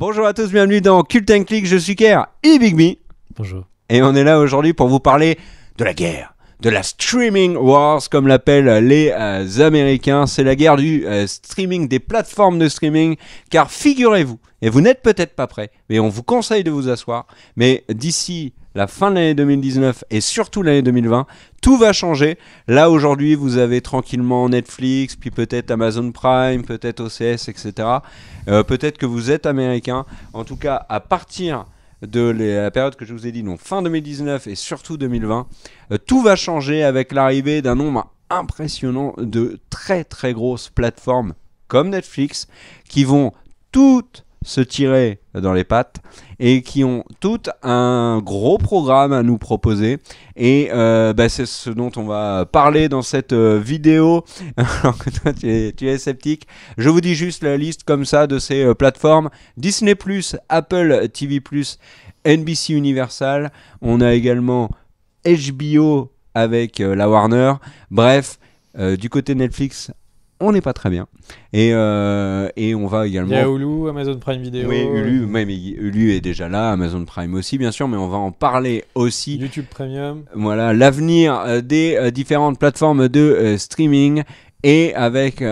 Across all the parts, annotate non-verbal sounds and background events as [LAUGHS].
Bonjour à tous, bienvenue dans Cult and Click, je suis Kerr et Big Me. Bonjour. Et on est là aujourd'hui pour vous parler de la guerre, de la streaming wars comme l'appellent les euh, Américains. C'est la guerre du euh, streaming, des plateformes de streaming. Car figurez-vous, et vous n'êtes peut-être pas prêts, mais on vous conseille de vous asseoir. Mais d'ici la fin de l'année 2019 et surtout l'année 2020, tout va changer. Là aujourd'hui, vous avez tranquillement Netflix, puis peut-être Amazon Prime, peut-être OCS, etc. Euh, peut-être que vous êtes américain. En tout cas, à partir de la période que je vous ai dit, donc fin 2019 et surtout 2020, euh, tout va changer avec l'arrivée d'un nombre impressionnant de très très grosses plateformes comme Netflix qui vont toutes se tirer dans les pattes et qui ont tout un gros programme à nous proposer. Et euh, bah, c'est ce dont on va parler dans cette euh, vidéo. [LAUGHS] Alors que toi, tu es, sceptique. Je vous dis juste la liste comme ça de ces euh, plateformes Disney, Apple TV, NBC Universal. On a également HBO avec la Warner. Bref. du côté Netflix, on n'est pas très bien. Et, euh, et on va également. Il y a Hulu, Amazon Prime Video. Oui, Hulu, même Hulu est déjà là, Amazon Prime aussi, bien sûr, mais on va en parler aussi. YouTube Premium. Voilà, l'avenir euh, des euh, différentes plateformes de streaming. Et avec,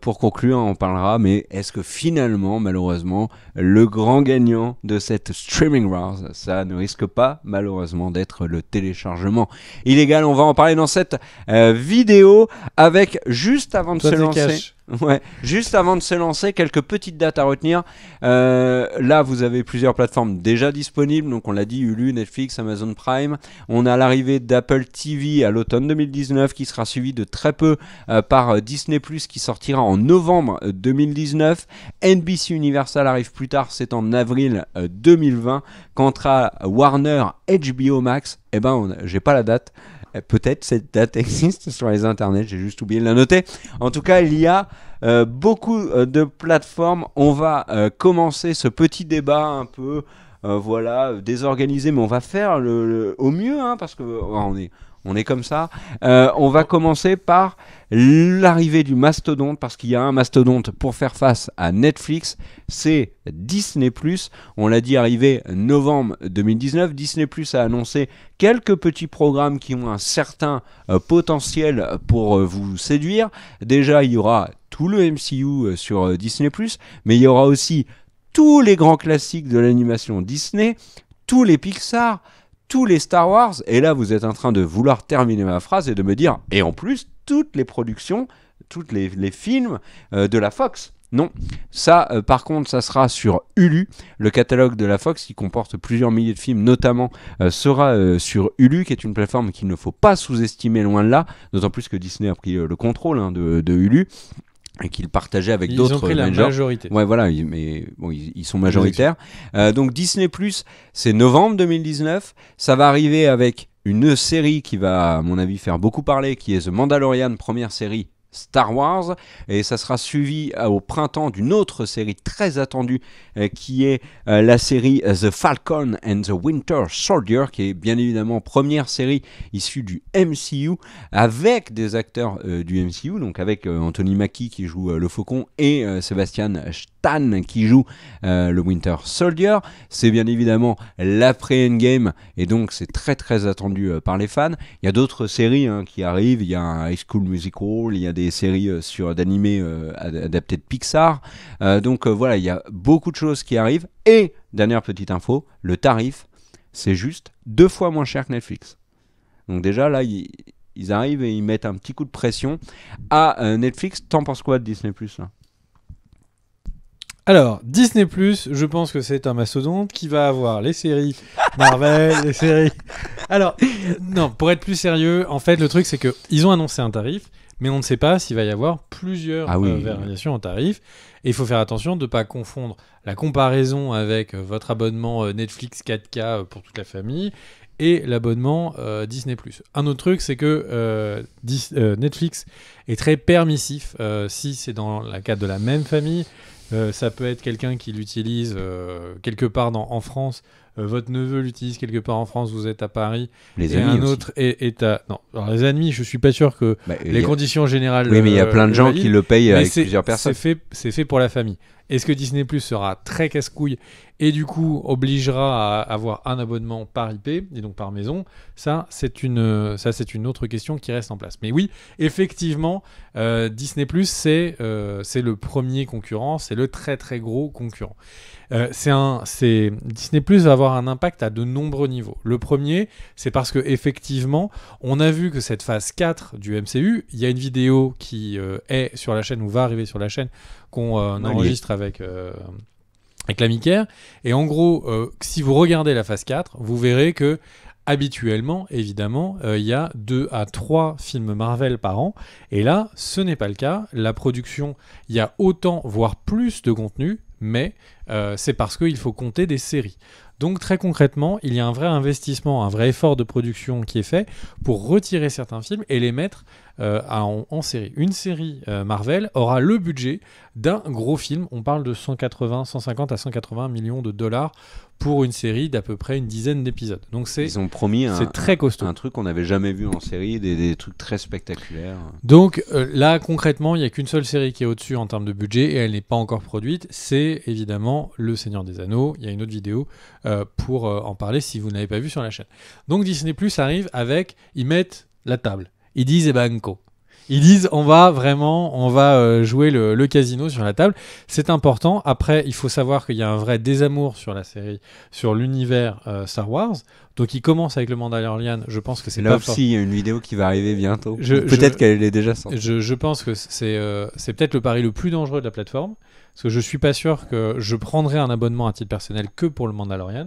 pour conclure, on parlera, mais est-ce que finalement, malheureusement, le grand gagnant de cette streaming wars, ça ne risque pas, malheureusement, d'être le téléchargement illégal? On va en parler dans cette vidéo avec, juste avant de se lancer... Ouais, juste avant de se lancer, quelques petites dates à retenir. Euh, là, vous avez plusieurs plateformes déjà disponibles. Donc, on l'a dit, Hulu, Netflix, Amazon Prime. On a l'arrivée d'Apple TV à l'automne 2019 qui sera suivi de très peu euh, par Disney Plus qui sortira en novembre 2019. NBC Universal arrive plus tard, c'est en avril 2020. Quant à Warner HBO Max, eh ben, j'ai pas la date. Euh, peut-être cette date [LAUGHS] existe sur les internets, j'ai juste oublié de la noter. En tout cas, il y a euh, beaucoup euh, de plateformes. On va commencer ce petit débat un peu, voilà, désorganisé, mais on va faire le, au mieux, hein, parce que on est on est comme ça. Euh, on va commencer par l'arrivée du mastodonte, parce qu'il y a un mastodonte pour faire face à Netflix, c'est Disney ⁇ On l'a dit arrivé novembre 2019. Disney ⁇ a annoncé quelques petits programmes qui ont un certain euh, potentiel pour euh, vous séduire. Déjà, il y aura tout le MCU sur Disney ⁇ mais il y aura aussi tous les grands classiques de l'animation Disney, tous les Pixar, tous les Star Wars, et là vous êtes en train de vouloir terminer ma phrase et de me dire, et en plus, toutes les productions, tous les, films euh, de la Fox. Non, ça euh, par contre ça sera sur Hulu. Le catalogue de la Fox qui comporte plusieurs milliers de films notamment euh, sera sur Hulu qui est une plateforme qu'il ne faut pas sous-estimer loin de là, d'autant plus que Disney a pris le contrôle hein, de, de, Hulu et qu'ils partageaient avec d'autres. Ils ont pris la majorité. Ouais, voilà, mais bon, ils, sont majoritaires. Euh, donc Disney Plus, c'est novembre 2019. Ça va arriver avec une série qui va, à mon avis, faire beaucoup parler, qui est The Mandalorian, première série Star Wars et ça sera suivi euh, au printemps d'une autre série très attendue euh, qui est euh, la série The Falcon and the Winter Soldier qui est bien évidemment première série issue du MCU avec des acteurs du MCU donc avec Anthony Mackie qui joue le Faucon et Sébastien Stan qui joue le Winter Soldier. C'est bien évidemment l'après-endgame et donc c'est très très attendu par les fans. Il y a d'autres séries hein, qui arrivent. Il y a un High School Musical il y a des séries euh, sur d'animés euh, adaptés de Pixar. Euh, donc voilà, il y a beaucoup de choses qui arrivent. Et dernière petite info, le tarif, c'est juste deux fois moins cher que Netflix. Donc déjà là, ils, arrivent et ils mettent un petit coup de pression à Netflix. T'en penses quoi de Disney Plus alors, Disney Plus, je pense que c'est un mastodonte qui va avoir les séries [LAUGHS] Marvel, les séries. Alors, non, pour être plus sérieux, en fait, le truc c'est que ils ont annoncé un tarif mais on ne sait pas s'il va y avoir plusieurs ah euh, variations en tarif. Et il faut faire attention de ne pas confondre la comparaison avec euh, votre abonnement euh, Netflix 4K pour toute la famille et l'abonnement Disney ⁇ Un autre truc, c'est que Netflix est très permissif si c'est dans la cadre de la même famille. ça peut être quelqu'un qui l'utilise quelque part en France votre neveu l'utilise quelque part en France, vous êtes à Paris, Les et amis un autre est, est à... Non, alors les ennemis, je suis pas sûr que Bah, les a- conditions générales... Oui, mais il y a euh, plein de le gens qui le payent Mais avec plusieurs personnes. C'est fait, c'est fait pour la famille. Est-ce que Disney Plus sera très casse-couille et du coup obligera à avoir un abonnement par IP et donc par maison? Ça, c'est une, ça, c'est une autre question qui reste en place. Mais oui, effectivement, euh, Disney Plus, c'est euh, c'est le premier concurrent, c'est le très très gros concurrent. Euh, c'est un, c'est Disney Plus va avoir un impact à de nombreux niveaux. Le premier, c'est parce que effectivement, on a vu que cette phase 4 du MCU, il y a une vidéo qui est sur la chaîne ou va arriver sur la chaîne qu'on euh, enregistre avec euh, avec la. Et en gros, euh, si vous regardez la phase 4, vous verrez que habituellement, évidemment, euh, il y a 2 à 3 films Marvel par an. Et là, ce n'est pas le cas. La production, il y a autant, voire plus de contenu, mais c'est parce qu'il faut compter des séries. Donc très concrètement, il y a un vrai investissement, un vrai effort de production qui est fait pour retirer certains films et les mettre en, en série. Une série euh, Marvel aura le budget d'un gros film. On parle de 180, 150 à 180 millions de dollars pour une série d'à peu près une dizaine d'épisodes. Donc c'est Ils ont promis un, c'est très costaud. un truc qu'on n'avait jamais vu en série, des, des trucs très spectaculaires. Donc euh, là, concrètement, il n'y a qu'une seule série qui est au-dessus en termes de budget et elle n'est pas encore produite. C'est évidemment Le Seigneur des Anneaux. Il y a une autre vidéo euh, pour euh, en parler si vous n'avez pas vu sur la chaîne. Donc Disney Plus arrive avec, ils mettent la table. Ils disent, eh ben, co. Ils disent, on va vraiment, on va euh, jouer le, le casino sur la table. C'est important. Après, il faut savoir qu'il y a un vrai désamour sur la série, sur l'univers euh, Star Wars. Donc, il commence avec le Mandalorian. Je pense que c'est Là pas aussi, fort- il y a une vidéo qui va arriver bientôt. Peut-être qu'elle est déjà sortie. je, je pense que c'est euh, c'est peut-être le pari le plus dangereux de la plateforme. Parce que je suis pas sûr que je prendrai un abonnement à titre personnel que pour le Mandalorian.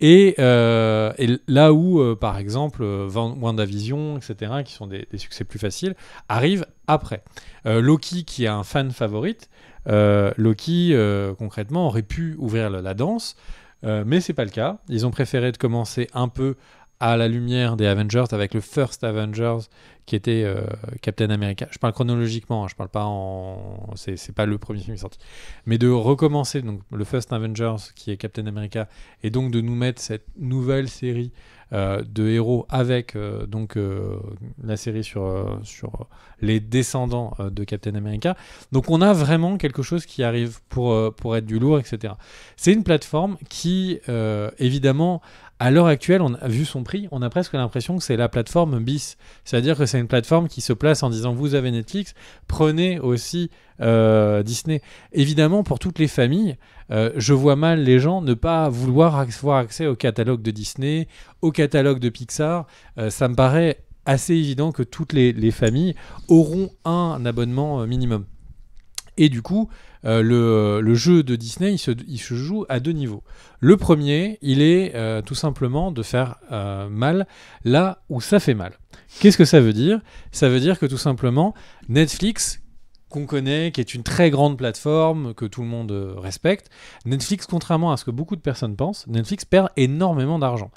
Et, euh, et là où, euh, par exemple, euh, WandaVision, etc., qui sont des, succès plus faciles, arrivent après. Loki, qui est un fan favorite, Loki, concrètement, aurait pu ouvrir la, la danse, euh, mais c'est pas le cas. Ils ont préféré de commencer un peu à la lumière des Avengers avec le First Avengers qui était euh, Captain America. Je parle chronologiquement, hein, je parle pas en. C'est pas le premier film sorti. Mais de recommencer donc, le First Avengers qui est Captain America et donc de nous mettre cette nouvelle série euh, de héros avec euh, donc la série sur, sur les descendants de Captain America. Donc on a vraiment quelque chose qui arrive pour, pour être du lourd, etc. C'est une plateforme qui, évidemment, à l'heure actuelle, vu son prix, on a presque l'impression que c'est la plateforme bis. C'est-à-dire que c'est une plateforme qui se place en disant vous avez Netflix, prenez aussi euh, Disney. Évidemment, pour toutes les familles, euh, je vois mal les gens ne pas vouloir avoir accès au catalogue de Disney, au catalogue de Pixar. Euh, ça me paraît assez évident que toutes les, les familles auront un abonnement minimum. Et du coup, euh, le, le jeu de Disney, il se, il se joue à deux niveaux. Le premier, il est euh, tout simplement de faire euh, mal là où ça fait mal. Qu'est-ce que ça veut dire? Ça veut dire que tout simplement, Netflix, qu'on connaît, qui est une très grande plateforme, que tout le monde euh, respecte, Netflix, contrairement à ce que beaucoup de personnes pensent, Netflix perd énormément d'argent.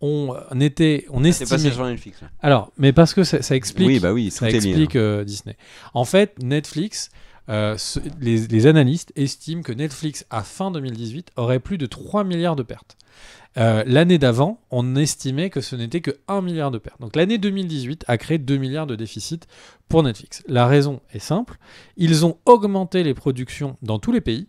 On euh, était, on C'est passé estimait. sur Netflix. Alors, mais parce que ça, ça explique Oui, bah oui, ça explique euh, Disney. En fait, Netflix, euh, les analystes estiment que Netflix, à fin 2018, aurait plus de 3 milliards de pertes. Euh, l'année d'avant, on estimait que ce n'était que 1 milliard de pertes. Donc l'année 2018 a créé 2 milliards de déficit pour Netflix. La raison est simple, ils ont augmenté les productions dans tous les pays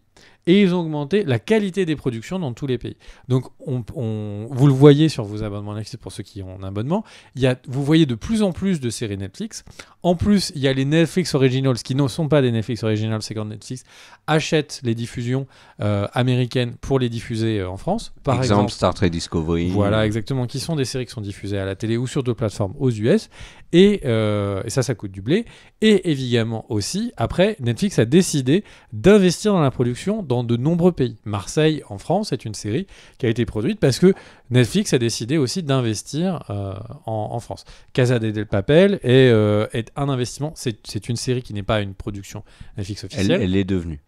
et ils ont augmenté la qualité des productions dans tous les pays. Donc on, on- vous le voyez sur vos abonnements Netflix pour ceux qui ont un abonnement, il y a, vous voyez de plus en plus de séries Netflix. En plus, il y a les Netflix Originals qui ne sont pas des Netflix Originals, c'est quand Netflix achète les diffusions euh, américaines pour les diffuser euh, en France. Par exemple, exemple, Star Trek Discovery. voilà, exactement, qui sont des séries qui sont diffusées à la télé ou sur d'autres plateformes aux US. Et, euh, et ça, ça coûte du blé. Et évidemment aussi, après, Netflix a décidé d'investir dans la production dans de nombreux pays. Marseille, en France, est une série qui a été produite parce que Netflix a décidé aussi d'investir euh, en, en France. Casa de del Papel est, euh, est un investissement. C'est une série qui n'est pas une production Netflix Elle, officielle. elle est devenue.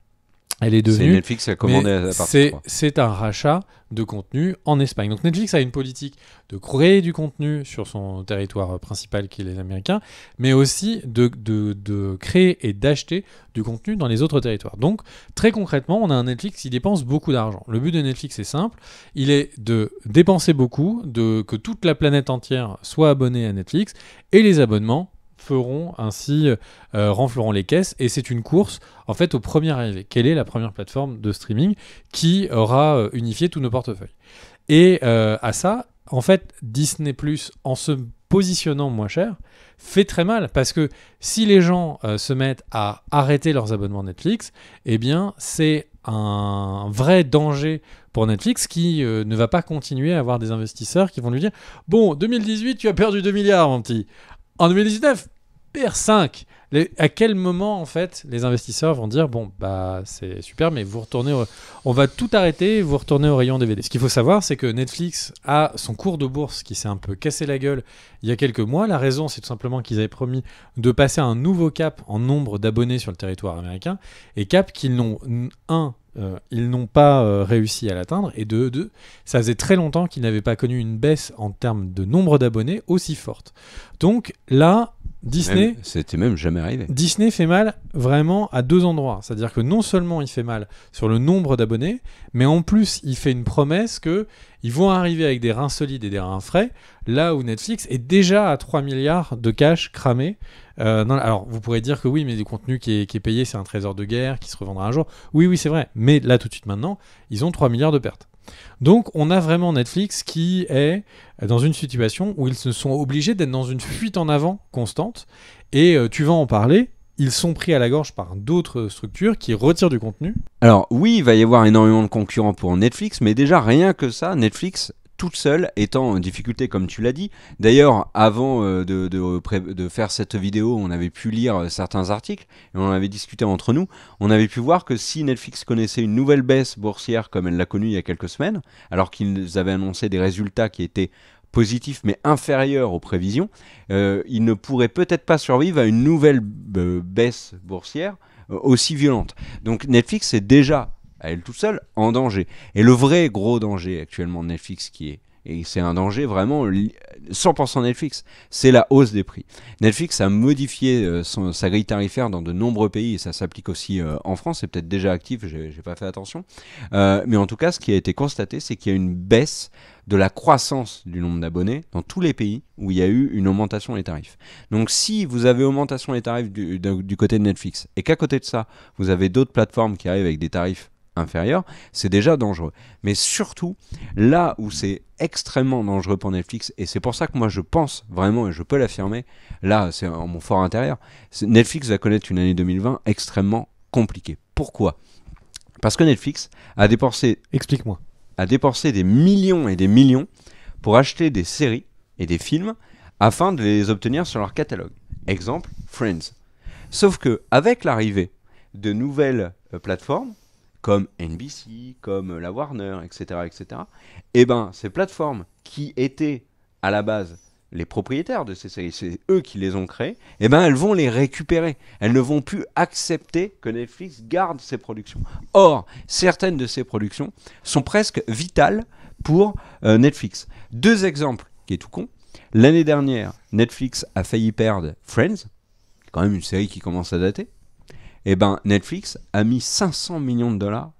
Elle est C'est devenue. Netflix qui a commandé Mais à partir c'est, 3. c'est un rachat de contenu en Espagne. Donc Netflix a une politique de créer du contenu sur son territoire principal qui est les Américains, mais aussi de, de- de créer et d'acheter du contenu dans les autres territoires. Donc très concrètement, on a un Netflix qui dépense beaucoup d'argent. Le but de Netflix est simple, il est de dépenser beaucoup, de que toute la planète entière soit abonnée à Netflix, et les abonnements feront ainsi euh, les caisses et c'est une course en fait au premier arrivé. Quelle est la première plateforme de streaming qui aura euh, unifié tous nos portefeuilles? Et euh, à ça, en fait, Disney Plus, en se positionnant moins cher, fait très mal parce que si les gens euh, se mettent à arrêter leurs abonnements Netflix, eh bien, c'est un vrai danger pour Netflix qui ne va pas continuer à avoir des investisseurs qui vont lui dire Bon, 2018, tu as perdu 2 milliards, mon petit. En 2019, perds 5. Les- à quel moment, en fait, les investisseurs vont dire Bon, bah, c'est super, mais vous retournez. On va tout arrêter vous retournez au rayon DVD. Ce qu'il faut savoir, c'est que Netflix a son cours de bourse qui s'est un peu cassé la gueule il y a quelques mois. La raison, c'est tout simplement qu'ils avaient promis de passer un nouveau cap en nombre d'abonnés sur le territoire américain. Et cap qu'ils n'ont, un, euh, ils n'ont pas euh, réussi à l'atteindre. Et deux, deux, ça faisait très longtemps qu'ils n'avaient pas connu une baisse en termes de nombre d'abonnés aussi forte. Donc là, Disney. Même- C'était même jamais arrivé. Disney fait mal vraiment à deux endroits. C'est-à-dire que non seulement il fait mal sur le nombre d'abonnés, mais en plus il fait une promesse que ils vont arriver avec des reins solides et des reins frais, là où Netflix est déjà à 3 milliards de cash cramé. Euh, alors vous pourrez dire que oui, mais du contenu qui est, qui est payé, c'est un trésor de guerre qui se revendra un jour. Oui, oui, c'est vrai. Mais là tout de suite maintenant, ils ont 3 milliards de pertes. Donc on a vraiment Netflix qui est dans une situation où ils se sont obligés d'être dans une fuite en avant constante. Et euh, tu vas en parler, ils sont pris à la gorge par d'autres structures qui retirent du contenu. Alors oui, il va y avoir énormément de concurrents pour Netflix, mais déjà rien que ça, Netflix toute seule étant en difficulté comme tu l'as dit. D'ailleurs, avant euh, de, faire cette vidéo, on avait pu lire euh, certains articles et on avait discuté entre nous. On avait pu voir que si Netflix connaissait une nouvelle baisse boursière comme elle l'a connue il y a quelques semaines, alors qu'ils avaient annoncé des résultats qui étaient positifs mais inférieurs aux prévisions, euh, ils ne pourraient peut-être pas survivre à une nouvelle euh, baisse boursière aussi violente. Donc Netflix est déjà elle toute seule en danger. Et le vrai gros danger actuellement de Netflix qui est et c'est un danger vraiment li- 100% Netflix, c'est la hausse des prix. Netflix a modifié euh, sa grille tarifaire dans de nombreux pays et ça s'applique aussi euh, en France, c'est peut-être déjà actif, j'ai pas fait attention. Euh, mais en tout cas, ce qui a été constaté, c'est qu'il y a une baisse de la croissance du nombre d'abonnés dans tous les pays où il y a eu une augmentation des tarifs. Donc si vous avez augmentation des tarifs du côté de Netflix et qu'à côté de ça, vous avez d'autres plateformes qui arrivent avec des tarifs inférieurs, c'est déjà dangereux. Mais surtout, là où c'est extrêmement dangereux pour Netflix, et c'est pour ça que moi je pense vraiment, et je peux l'affirmer, là c'est en mon fort intérieur, Netflix va connaître une année 2020 extrêmement compliquée. Pourquoi? Parce que Netflix a dépensé Explique-moi. a dépensé des millions et des millions pour acheter des séries et des films afin de les obtenir sur leur catalogue. Exemple, Friends. Sauf que avec l'arrivée de nouvelles euh, plateformes comme NBC, comme la Warner, etc., etc., eh ben ces plateformes qui étaient à la base les propriétaires de ces séries, c'est eux qui les ont créées, eh ben elles vont les récupérer. Elles ne vont plus accepter que Netflix garde ses productions. Or, certaines de ces productions sont presque vitales pour euh, Netflix. Deux exemples qui est tout con. L'année dernière, Netflix a failli perdre Friends, quand même une série qui commence à dater. Et ben Netflix a mis 500 millions de dollars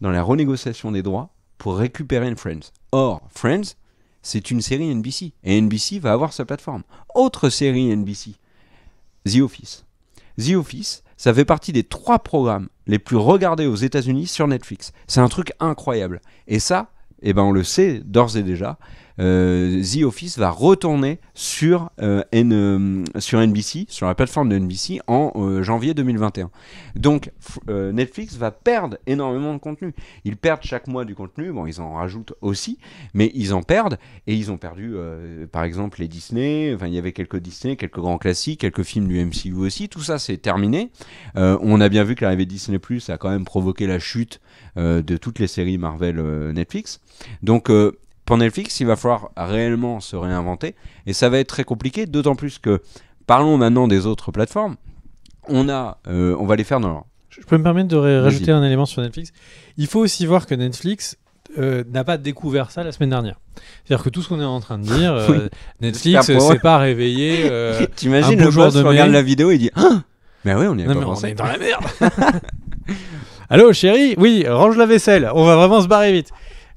dans la renégociation des droits pour récupérer Friends. Or, Friends, c'est une série NBC et NBC va avoir sa plateforme. Autre série NBC, The Office. The Office, ça fait partie des trois programmes les plus regardés aux États-Unis sur Netflix. C'est un truc incroyable. Et ça, eh ben on le sait d'ores et déjà. Euh, The Office va retourner sur, euh, N- euh, sur NBC, sur la plateforme de NBC en janvier 2021. Donc Netflix va perdre énormément de contenu. Ils perdent chaque mois du contenu, bon ils en rajoutent aussi, mais ils en perdent et ils ont perdu par exemple les Disney, enfin il y avait quelques Disney, quelques grands classiques, quelques films du MCU aussi, tout ça c'est terminé. On a bien vu que l'arrivée de Disney Plus a quand même provoqué la chute de toutes les séries Marvel Netflix. Donc pour Netflix, il va falloir réellement se réinventer et ça va être très compliqué, d'autant plus que parlons maintenant des autres plateformes. On a, euh, on va les faire dans leur Je peux me permettre de ra- rajouter un élément sur Netflix. Il faut aussi voir que Netflix euh, n'a pas découvert ça la semaine dernière. C'est-à-dire que tout ce qu'on est en train de dire, [LAUGHS] euh, Oui. Netflix pour s'est pas réveillé. [LAUGHS] T'imagines le jour de regarde la vidéo et dit Ah Mais oui, on a non, pas mais on est dans la merde. [LAUGHS] Allô, chérie? Oui, range la vaisselle. On va vraiment se barrer vite.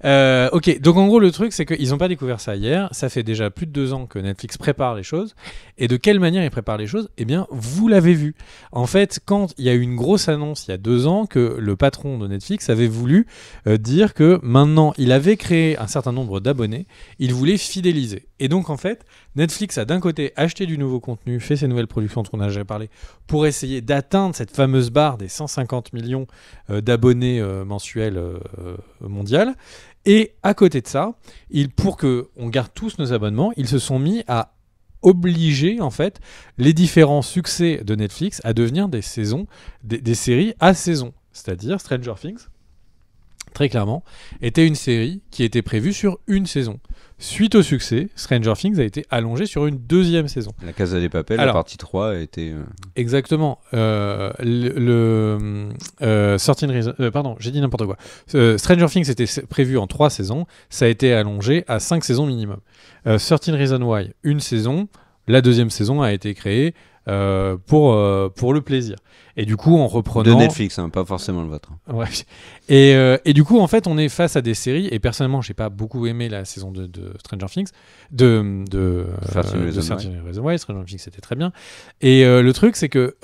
Euh, ok, donc en gros, le truc, c'est qu'ils n'ont pas découvert ça hier. Ça fait déjà plus de deux ans que Netflix prépare les choses. Et de quelle manière ils préparent les choses? Eh bien, vous l'avez vu. En fait, quand il y a eu une grosse annonce il y a deux ans que le patron de Netflix avait voulu euh, dire que maintenant, il avait créé un certain nombre d'abonnés, il voulait fidéliser. Et donc, en fait, Netflix a d'un côté acheté du nouveau contenu, fait ses nouvelles productions dont on a déjà parlé, pour essayer d'atteindre cette fameuse barre des 150 millions euh, d'abonnés mensuels mondial. Et à côté de ça, pour que on garde tous nos abonnements, ils se sont mis à obliger en fait les différents succès de Netflix à devenir des saisons, des séries à saison. C'est-à-dire Stranger Things, très clairement, était une série qui était prévue sur une saison. Suite au succès, Stranger Things a été allongé sur une deuxième saison. La Casa des Papels, Alors. la partie 3 a été. euh, Exactement. Euh, le le, euh, 13 Reasons- euh, pardon, j'ai dit n'importe quoi. Stranger Things était prévu en trois saisons. Ça a été allongé à cinq saisons minimum. Euh, 13 Reasons Why, une saison. La deuxième saison a été créée euh, pour, euh, pour le plaisir. Et du coup, en De reprenant. Netflix, hein, pas forcément le vôtre. Ouais. Et, euh, et du coup, en fait, on est face à des séries. Et personnellement, j'ai pas beaucoup aimé la saison de, de Stranger Things, de de, 13 euh, de Reasons 13 Reasons Why. Stranger Things, c'était très bien. Et euh, le truc, c'est que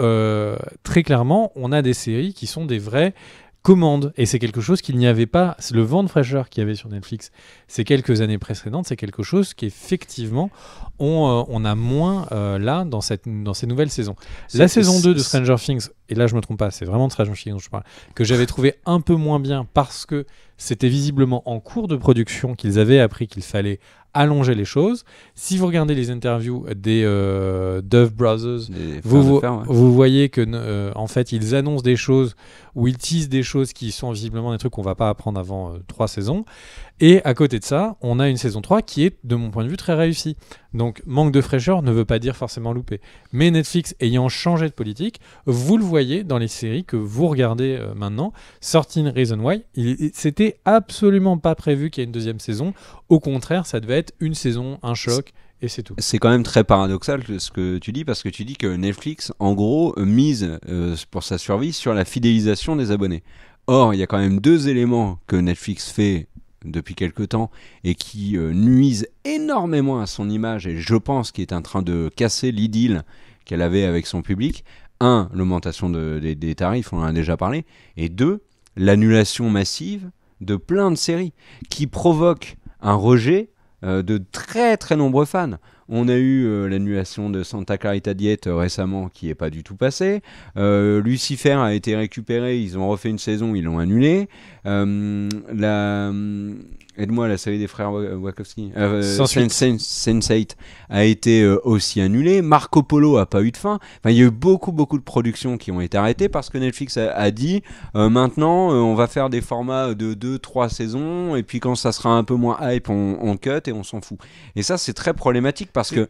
très clairement, on a des séries qui sont des vraies commandes. Et c'est quelque chose qu'il n'y avait pas. c'est Le vent de fraîcheur qu'il y avait sur Netflix ces quelques années précédentes, c'est quelque chose qu'effectivement, on, euh, on a moins euh, là dans, cette, dans ces nouvelles saisons. La saison 2 de Stranger Things, et là je me trompe pas, c'est vraiment de Stranger Things dont je parle, que j'avais trouvé un peu moins bien parce que c'était visiblement en cours de production qu'ils avaient appris qu'il fallait allonger les choses. Si vous regardez les interviews des euh, Dove Brothers, des vous, frères de vo- fer, ouais. vous voyez que euh, en fait ils annoncent des choses ou ils teasent des choses qui sont visiblement des trucs qu'on va pas apprendre avant euh, trois saisons. Et à côté de ça, on a une saison 3 qui est, de mon point de vue, très réussie. Donc, manque de fraîcheur ne veut pas dire forcément louper. Mais Netflix ayant changé de politique, vous le voyez dans les séries que vous regardez euh, maintenant. 13 Reason Why, c'était absolument pas prévu qu'il y ait une deuxième saison. Au contraire, ça devait être une saison, un choc, et c'est tout. C'est quand même très paradoxal que- ce que tu dis parce que tu dis que Netflix, en gros, euh, mise euh, pour sa survie sur la fidélisation des abonnés. Or, il y a quand même deux éléments que Netflix fait depuis quelque temps et qui euh, nuisent énormément à son image et je pense qu'il est en train de casser l'idylle qu'elle avait avec son public. Un, l'augmentation de- des, tarifs, on en a déjà parlé. Et deux, l'annulation massive de plein de séries qui provoquent un rejet de très très nombreux fans. On a eu euh, l'annulation de Santa Clarita Diet euh, récemment qui n'est pas du tout passée. Euh, Lucifer a été récupéré, ils ont refait une saison, ils l'ont annulé. Euh, aide-moi, la série des frères Wa- Wachowski, euh, Sans suite. Sense- Sense8 a été euh, aussi annulée. Marco Polo a pas eu de fin. Enfin, il y a eu beaucoup beaucoup de productions qui ont été arrêtées parce que Netflix a, a dit euh, maintenant euh, on va faire des formats de 2-3 saisons et puis quand ça sera un peu moins hype, on, on cut et on s'en fout. Et ça, c'est très problématique parce que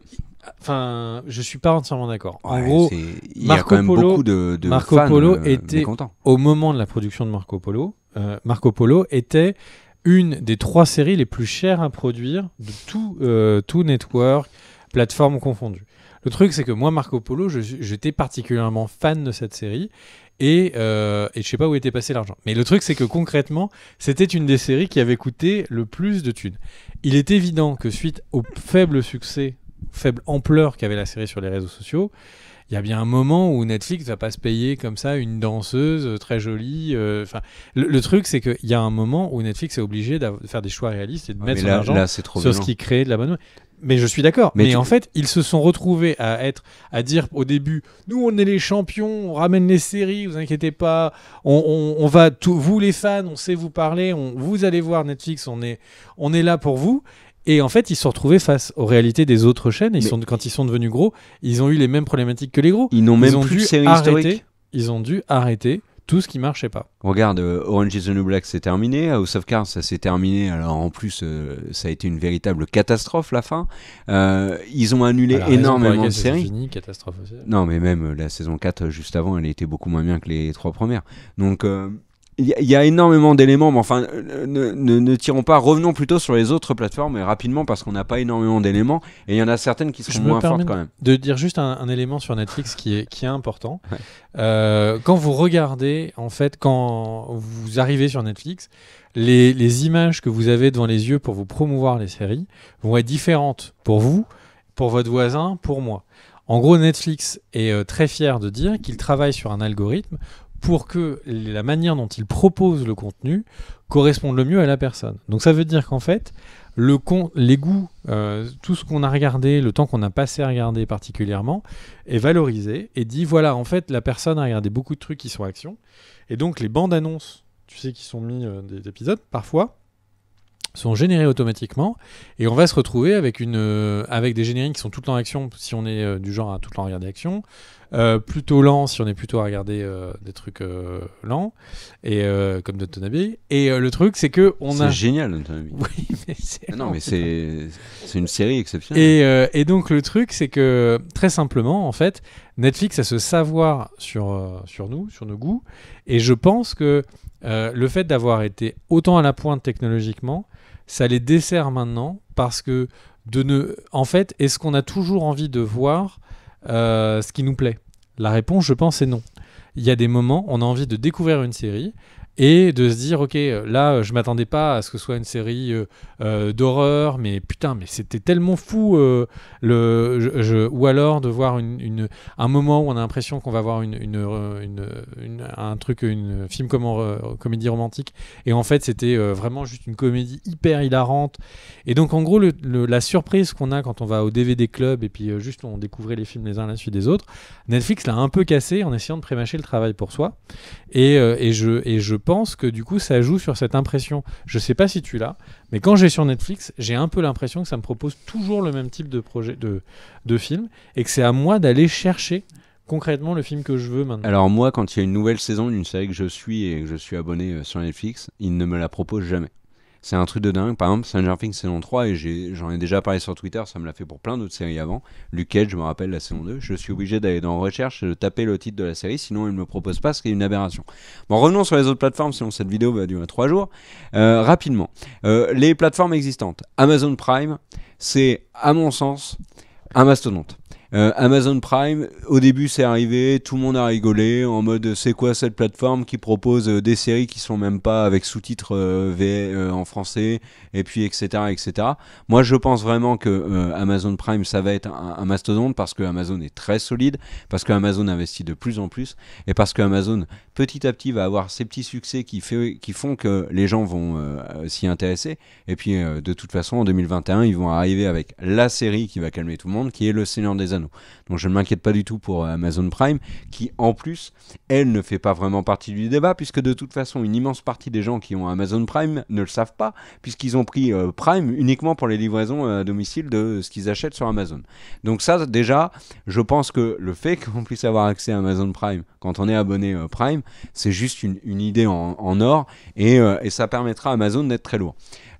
Enfin, je suis pas entièrement d'accord. En Ouais, gros, il y a Marco quand même Polo- beaucoup de, de Marco fans, Polo euh, était- au moment de la production de Marco Polo, euh, Marco Polo était une des trois séries les plus chères à produire de tout, euh, tout network, plateforme confondue. Le truc, c'est que moi, Marco Polo, j'étais particulièrement fan de cette série et, euh, et je sais pas où était passé l'argent. Mais le truc, c'est que concrètement, c'était une des séries qui avait coûté le plus de thunes. Il est évident que suite au faible succès, faible ampleur qu'avait la série sur les réseaux sociaux, il y a bien un moment où Netflix va pas se payer comme ça une danseuse euh, très jolie. euh, Enfin, le, le truc, c'est qu'il y a un moment où Netflix est obligé de faire des choix réalistes et de Ah, mettre son là, argent là, c'est trop sur ce qui crée de l'abonnement. Mais je suis d'accord. Mais Mais, tu- en fait, ils se sont retrouvés à être, à dire au début, nous on est les champions, on ramène les séries, vous inquiétez pas, on, on- on va tout, vous les fans, on sait vous parler, on, vous allez voir Netflix, on est, on est là pour vous. Et en fait, ils se sont retrouvés face aux réalités des autres chaînes. Ils sont, quand ils sont devenus gros, ils ont eu les mêmes problématiques que les gros. Ils n'ont même ont plus dû arrêter. Ils ont dû arrêter tout ce qui marchait pas. Regarde, euh, Orange is the New Black, c'est terminé. House of Cards, ça s'est terminé. Alors en plus, euh, ça a été une véritable catastrophe la fin. Euh, ils ont annulé énormément de séries. fini, catastrophe aussi. Non, mais même la saison 4, euh, juste avant, elle était beaucoup moins bien que les trois premières. Donc, il y, a- il y a énormément d'éléments, mais enfin, euh, ne, ne- ne tirons pas, revenons plutôt sur les autres plateformes, et rapidement, parce qu'on n'a pas énormément d'éléments, et il y en a certaines qui sont moins fortes quand même. de dire juste un, un élément sur Netflix qui est, qui est important. Ouais. Euh, quand vous regardez, en fait, quand vous arrivez sur Netflix, les, les images que vous avez devant les yeux pour vous promouvoir les séries vont être différentes pour vous, pour votre voisin, pour moi. En gros, Netflix est euh, très fier de dire qu'il travaille sur un algorithme pour que la manière dont il propose le contenu corresponde le mieux à la personne. Donc ça veut dire qu'en fait, le con- les goûts, euh, tout ce qu'on a regardé, le temps qu'on a passé à regarder particulièrement, est valorisé et dit voilà, en fait, la personne a regardé beaucoup de trucs qui sont action. Et donc, les bandes annonces, tu sais, qui sont mis euh, des épisodes, parfois, sont générées automatiquement et on va se retrouver avec, une, euh, avec des génériques qui sont tout le temps action si on est euh, du genre à tout le temps regarder action, euh, plutôt lent si on est plutôt à regarder des trucs lents et comme Tonabe. Et le truc, c'est que on C'est a. génial, notre ami. [LAUGHS] Oui, mais c'est. Non, mais c'est [LAUGHS] c'est une série exceptionnelle. Et, et donc le truc, c'est que très simplement, en fait, Netflix a ce savoir sur, sur nous, sur nos goûts, et je pense que le fait d'avoir été autant à la pointe technologiquement, ça les dessert maintenant parce que de ne, en fait, est-ce qu'on a toujours envie de voir euh, ce qui nous plaît? La réponse, je pense, est non. Il y a des moments, on a envie de découvrir une série et de se dire, ok, euh, là, euh, je m'attendais pas à ce que ce soit une série euh, d'horreur, mais putain, mais c'était tellement fou, le, ou alors de voir une, un moment où on a l'impression qu'on va voir une, une, un truc, une film comme euh, comédie romantique, et en fait c'était vraiment juste une comédie hyper hilarante. Et donc en gros, la surprise qu'on a quand on va au DVD club et puis juste on découvrait les films les uns à la suite des autres, Netflix l'a un peu cassé en essayant de prémâcher le travail pour soi. Et, et, je, et je pense que du coup, ça joue sur cette impression. Je sais pas si tu l'as, mais quand j'ai sur Netflix, j'ai un peu l'impression que ça me propose toujours le même type de projet de, de film et que c'est à moi d'aller chercher concrètement le film que je veux maintenant. Alors moi, quand il y a une nouvelle saison d'une série que je suis et que je suis abonné euh, sur Netflix, ils ne me la proposent jamais. C'est un truc de dingue. Par exemple, Stranger Things saison 3, et j'en ai, déjà parlé sur Twitter, ça me l'a fait pour plein d'autres séries avant. Luke je me rappelle la saison 2. Je suis obligé d'aller dans recherche et de taper le titre de la série, sinon ils ne me proposent pas, ce qui est une aberration. Bon, revenons sur les autres plateformes, sinon cette vidéo va durer 3 jours. Euh, rapidement, Euh, les plateformes existantes. Amazon Prime, c'est, à mon sens, un mastodonte. Euh, Amazon Prime, au début c'est arrivé, tout le monde a rigolé en mode c'est quoi cette plateforme qui propose euh, des séries qui sont même pas avec sous-titres euh, en français et puis etc etc. Moi je pense vraiment que Amazon Prime ça va être un, mastodonte parce que Amazon est très solide, parce que Amazon investit de plus en plus et parce que Amazon petit à petit va avoir ces petits succès qui, qui font que les gens vont s'y intéresser et puis de toute façon en 2021 ils vont arriver avec la série qui va calmer tout le monde qui est Le Seigneur des Anneaux. Donc je ne m'inquiète pas du tout pour euh, Amazon Prime, qui en plus, elle ne fait pas vraiment partie du débat, puisque de toute façon, une immense partie des gens qui ont Amazon Prime ne le savent pas, puisqu'ils ont pris euh, Prime uniquement pour les livraisons euh, à domicile de ce qu'ils achètent sur Amazon. Donc ça, déjà, je pense que le fait qu'on puisse avoir accès à Amazon Prime quand on est abonné Prime, c'est juste une, idée en, or, et ça permettra à Amazon d'être très lourd.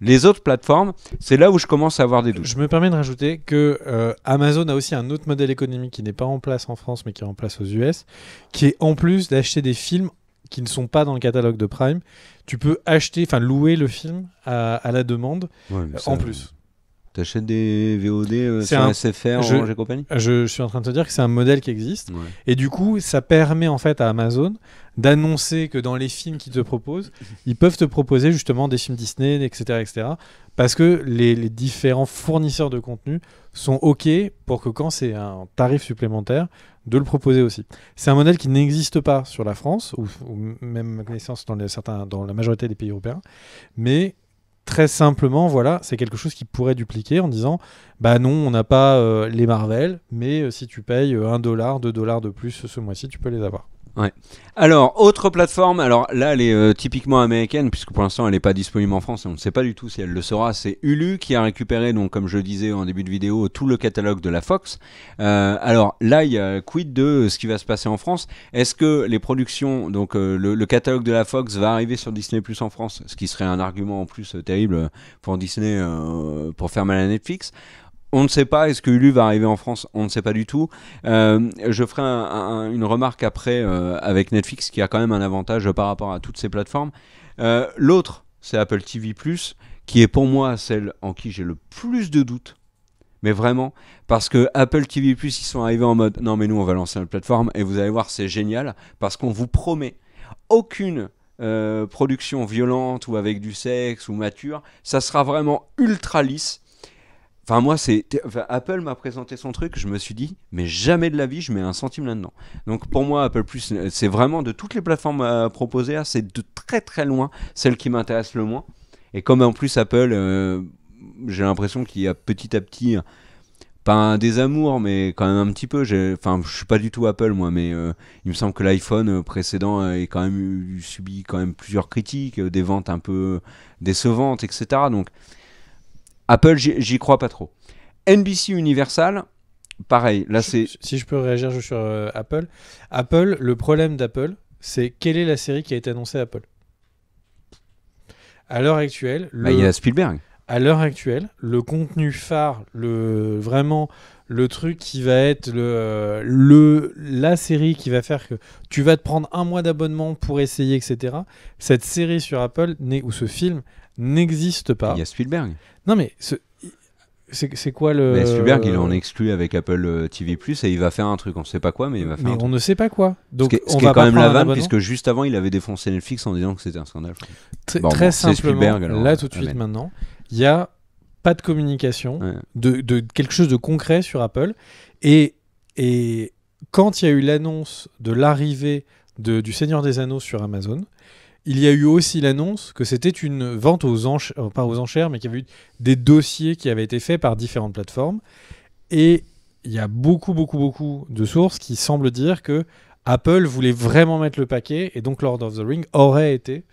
Les autres plateformes, c'est là où je commence à avoir des doutes. Je me permets de rajouter que euh, Amazon a aussi un autre modèle économique qui n'est pas en place en France mais qui est en place aux US, qui est en plus d'acheter des films qui ne sont pas dans le catalogue de Prime, tu peux acheter, enfin louer le film à, à la demande Ouais, mais ça, en plus. T'achètes des VOD euh, sur un- SFR, je- Orange et compagnie Je, je suis en train de te dire que c'est un modèle qui existe Ouais. et du coup ça permet en fait à Amazon d'annoncer que dans les films qu'ils te proposent, [LAUGHS] ils peuvent te proposer justement des films Disney, etc. etc. parce que les, les différents fournisseurs de contenu sont OK pour que quand c'est un tarif supplémentaire, de le proposer aussi. C'est un modèle qui n'existe pas sur la France, ou, ou même ma connaissance dans, les, certains, dans la majorité des pays européens, mais très simplement, voilà, c'est quelque chose qui pourrait dupliquer en disant, bah non, on n'a pas euh, les Marvel, mais euh, si tu payes euh, 1 dollar, 2 dollars de plus ce mois-ci, tu peux les avoir. Alors, autre plateforme, alors là, elle est euh, typiquement américaine, puisque pour l'instant, elle n'est pas disponible en France, et on ne sait pas du tout si elle le sera. C'est Hulu qui a récupéré, donc, comme je disais en début de vidéo, tout le catalogue de la Fox. Euh, alors là, il y a quid de ce qui va se passer en France? Est-ce que les productions, donc euh, le, le catalogue de la Fox va arriver sur Disney Plus en France, ce qui serait un argument en plus euh, terrible pour Disney euh, pour faire mal à Netflix on ne sait pas, est-ce que Hulu va arriver en France? On ne sait pas du tout. Euh, je ferai un- un- une remarque après euh, avec Netflix qui a quand même un avantage par rapport à toutes ces plateformes. Euh, L'autre, c'est Apple TV ⁇ qui est pour moi celle en qui j'ai le plus de doutes. Mais vraiment, parce que Apple TV ⁇ ils sont arrivés en mode non mais nous on va lancer une plateforme et vous allez voir c'est génial parce qu'on vous promet aucune production violente ou avec du sexe ou mature, ça sera vraiment ultra lisse. Enfin, moi, c'est. Apple m'a présenté son truc, je me suis dit, mais jamais de la vie, je mets un centime là-dedans. Donc, pour moi, Apple Plus, c'est vraiment de toutes les plateformes à proposer, hein, c'est de très très loin celle qui m'intéresse le moins. Et comme en plus, Apple, euh, j'ai l'impression qu'il y a petit à petit. Pas un désamour, mais quand même un petit peu. Enfin, je suis pas du tout Apple, moi, mais euh, il me semble que l'iPhone euh, précédent a quand même subi quand même plusieurs critiques, euh, des ventes un peu décevantes, etc. Donc, Apple, j'y crois pas trop. NBC Universal, pareil. Là, c'est Si je peux réagir je- sur euh, Apple. Apple, le problème d'Apple, c'est quelle est la série qui a été annoncée à Apple? À l'heure actuelle, le, bah, il y a Spielberg. à l'heure actuelle, le contenu phare, le vraiment le truc qui va être le, euh, le la série qui va faire que tu vas te prendre un mois d'abonnement pour essayer, etc. Cette série sur Apple ou ce film n'existe pas. Il y a Spielberg. Non mais ce- c'est c'est quoi le Mais Spielberg, il est en exclu avec Apple euh, TV et il va faire un truc. On sait pas quoi, mais il va faire mais un on truc. ne sait pas quoi. Donc ce qui est, ce on qui est va quand même la vanne, puisque juste avant, il avait défoncé Netflix en disant que c'était un scandale. Tr- Bon, très bon, simplement, alors, là tout de suite amen. maintenant, il y a pas de communication, Ouais. de, de quelque chose de concret sur Apple. Et, et quand il y a eu l'annonce de l'arrivée du Seigneur des Anneaux sur Amazon, il y a eu aussi l'annonce que c'était une vente aux enchères, pas aux enchères, mais qu'il y avait eu des dossiers qui avaient été faits par différentes plateformes. Et il y a beaucoup, beaucoup, beaucoup de sources qui semblent dire que Apple voulait vraiment mettre le paquet et donc Lord of the Ring aurait été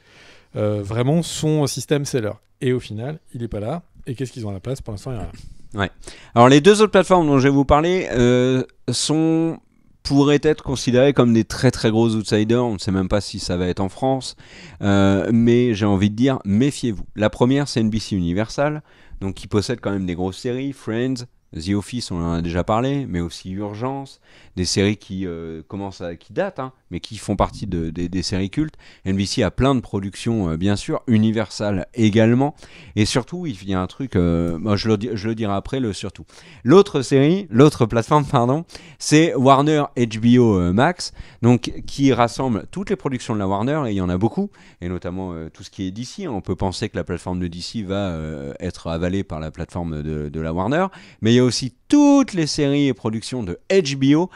euh, vraiment son système seller. Et au final, il n'est pas là. Et qu'est-ce qu'ils ont à la place? Pour l'instant, il n'y a rien. Alors, les deux autres plateformes dont je vais vous parler euh, sont pourraient être considérées comme des très très gros outsiders. On ne sait même pas si ça va être en France, Euh, mais j'ai envie de dire méfiez-vous. La première, c'est NBC Universal, donc qui possède quand même des grosses séries, Friends. The Office, on en a déjà parlé, mais aussi Urgence, des séries qui euh, commencent à, qui datent, hein, mais qui font partie de- des- séries cultes. NBC a plein de productions, euh, bien sûr, Universal également, et surtout, il y a un truc, euh, moi, je, le, dirai après, le surtout. L'autre série, l'autre plateforme, pardon, c'est Warner HBO Max, donc qui rassemble toutes les productions de la Warner, et il y en a beaucoup, et notamment tout ce qui est DC. On peut penser que la plateforme de DC va être avalée par la plateforme de, de la Warner, mais il y a aussi toutes les séries et productions de HBO,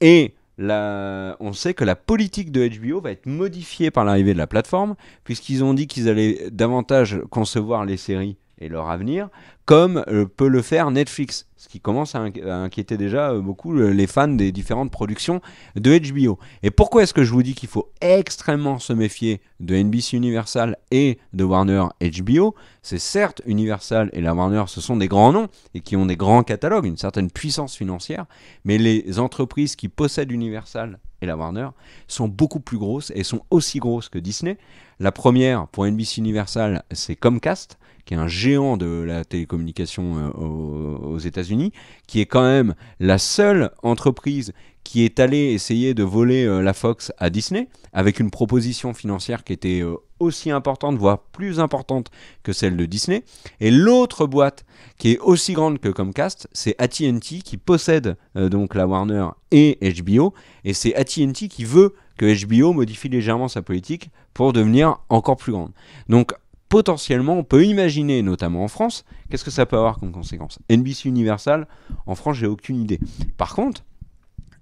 et on sait que la politique de HBO va être modifiée par l'arrivée de la plateforme, puisqu'ils ont dit qu'ils allaient davantage concevoir les séries et leur avenir, comme euh, peut le faire Netflix, ce qui commence à, inqui- à inquiéter déjà euh, beaucoup les fans des différentes productions de HBO. Et pourquoi est-ce que je vous dis qu'il faut extrêmement se méfier de NBC Universal et de Warner HBO C'est certes Universal et la Warner, ce sont des grands noms et qui ont des grands catalogues, une certaine puissance financière, mais les entreprises qui possèdent Universal et la Warner sont beaucoup plus grosses et sont aussi grosses que Disney. La première, pour NBC Universal, c'est Comcast, qui est un géant de la télécommunication euh, aux, États-Unis, qui est quand même la seule entreprise qui est allée essayer de voler euh, la Fox à Disney, avec une proposition financière qui était euh, aussi importante, voire plus importante que celle de Disney. Et l'autre boîte qui est aussi grande que Comcast, c'est AT&T qui possède donc la Warner et HBO, et c'est AT&T qui veut que HBO modifie légèrement sa politique pour devenir encore plus grande. Donc potentiellement, on peut imaginer, notamment en France, qu'est-ce que ça peut avoir comme conséquence? NBC Universal, en France, j'ai aucune idée. Par contre,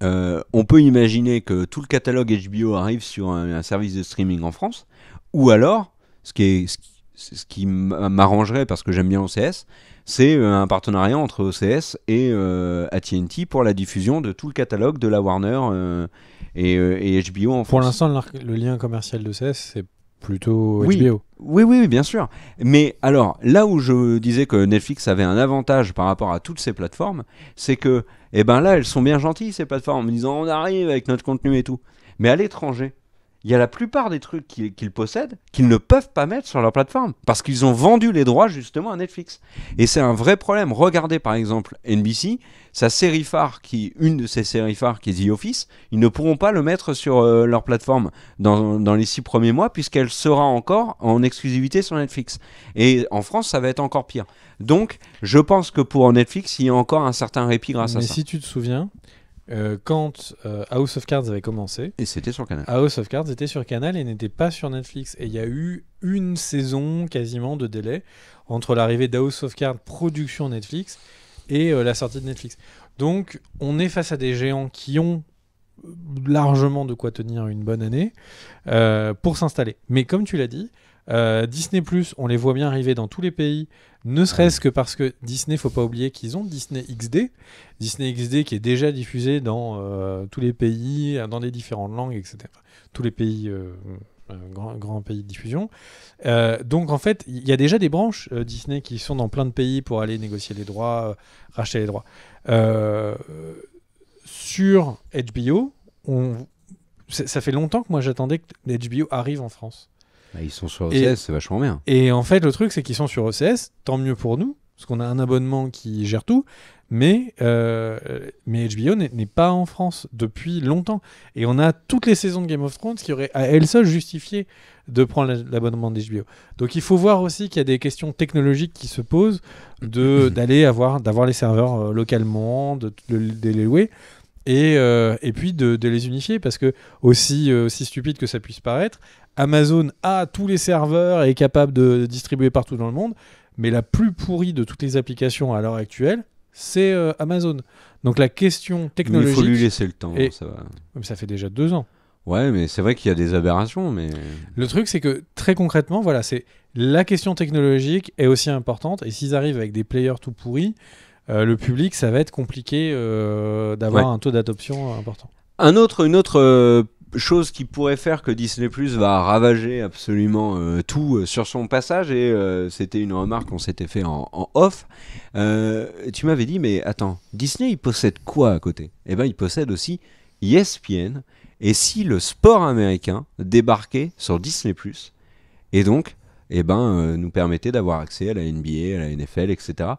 euh, on peut imaginer que tout le catalogue HBO arrive sur un, un service de streaming en France, ou alors, ce qui est, ce qui- c'est ce qui m- m'arrangerait parce que j'aime bien OCS, c'est euh, un partenariat entre OCS et euh, AT&T pour la diffusion de tout le catalogue de la Warner euh, et, et HBO en Pour France. l'instant, le, lien commercial de CS, c'est plutôt Oui. HBO. Oui, oui, oui, bien sûr. Mais alors, là où je disais que Netflix avait un avantage par rapport à toutes ces plateformes, c'est que, eh ben là, elles sont bien gentilles, ces plateformes, en me disant on arrive avec notre contenu et tout. Mais à l'étranger, il y a la plupart des trucs qu'ils qu'ils possèdent qu'ils ne peuvent pas mettre sur leur plateforme parce qu'ils ont vendu les droits justement à Netflix. Et c'est un vrai problème. Regardez par exemple NBC, sa série phare, qui une de ses séries phares, qui est The Office, ils ne pourront pas le mettre sur euh, leur plateforme dans, dans les six premiers mois puisqu'elle sera encore en exclusivité sur Netflix. Et en France, ça va être encore pire. Donc, je pense que pour Netflix, il y a encore un certain répit grâce à Mais ça. si tu te souviens, euh, quand euh, House of Cards avait commencé, Et c'était sur Canal. House of Cards était sur Canal et n'était pas sur Netflix. Et il y a eu une saison quasiment de délai entre l'arrivée d'House of Cards production Netflix et euh, la sortie de Netflix. Donc on est face à des géants qui ont largement de quoi tenir une bonne année euh, pour s'installer. Mais comme tu l'as dit, euh, Disney Plus, on les voit bien arriver dans tous les pays, ne serait-ce que parce que Disney, faut pas oublier qu'ils ont Disney XD, Disney XD qui est déjà diffusé dans tous les pays, dans des différentes langues, etc. Tous les pays, grands grands pays de diffusion. Euh, donc en fait, il y a déjà des branches euh, Disney qui sont dans plein de pays pour aller négocier les droits, euh, racheter les droits. Sur HBO, on... ça fait longtemps que moi j'attendais que HBO arrive en France. Bah, ils sont sur OCS, c'est vachement bien. Et en fait, le truc, c'est qu'ils sont sur OCS, tant mieux pour nous, parce qu'on a un abonnement qui gère tout, mais, euh, mais HBO n'est pas en France depuis longtemps. Et on a toutes les saisons de Game of Thrones qui auraient à elles seules justifié de prendre la- l'abonnement d'HBO. Donc il faut voir aussi qu'il y a des questions technologiques qui se posent [COUGHS] d'aller avoir d'avoir les serveurs euh, localement, de, de- de les louer. Et, euh, et puis de, de les unifier parce que aussi, euh, aussi stupide que ça puisse paraître, Amazon a tous les serveurs et est capable de distribuer partout dans le monde, mais la plus pourrie de toutes les applications à l'heure actuelle, c'est euh, Amazon. Donc la question Mais il technologique, faut lui laisser le temps. Et- Ça va. Mais ça fait déjà deux ans. Ouais, mais c'est vrai qu'il y a des aberrations, mais Le truc, c'est que très concrètement, voilà, c'est la question technologique est aussi importante. Et s'ils arrivent avec des players tout pourris, euh, le public, ça va être compliqué euh, d'avoir un taux d'adoption important. Un autre, une autre chose qui pourrait faire que Disney Plus va ravager absolument euh, tout euh, sur son passage, et euh, c'était une remarque qu'on s'était fait en, off, tu m'avais dit, mais attends, Disney il possède quoi à côté? Eh ben il possède aussi ESPN, et si le sport américain débarquait sur Disney Plus, et donc eh ben, nous permettait d'avoir accès à la NBA, à la NFL, etc.,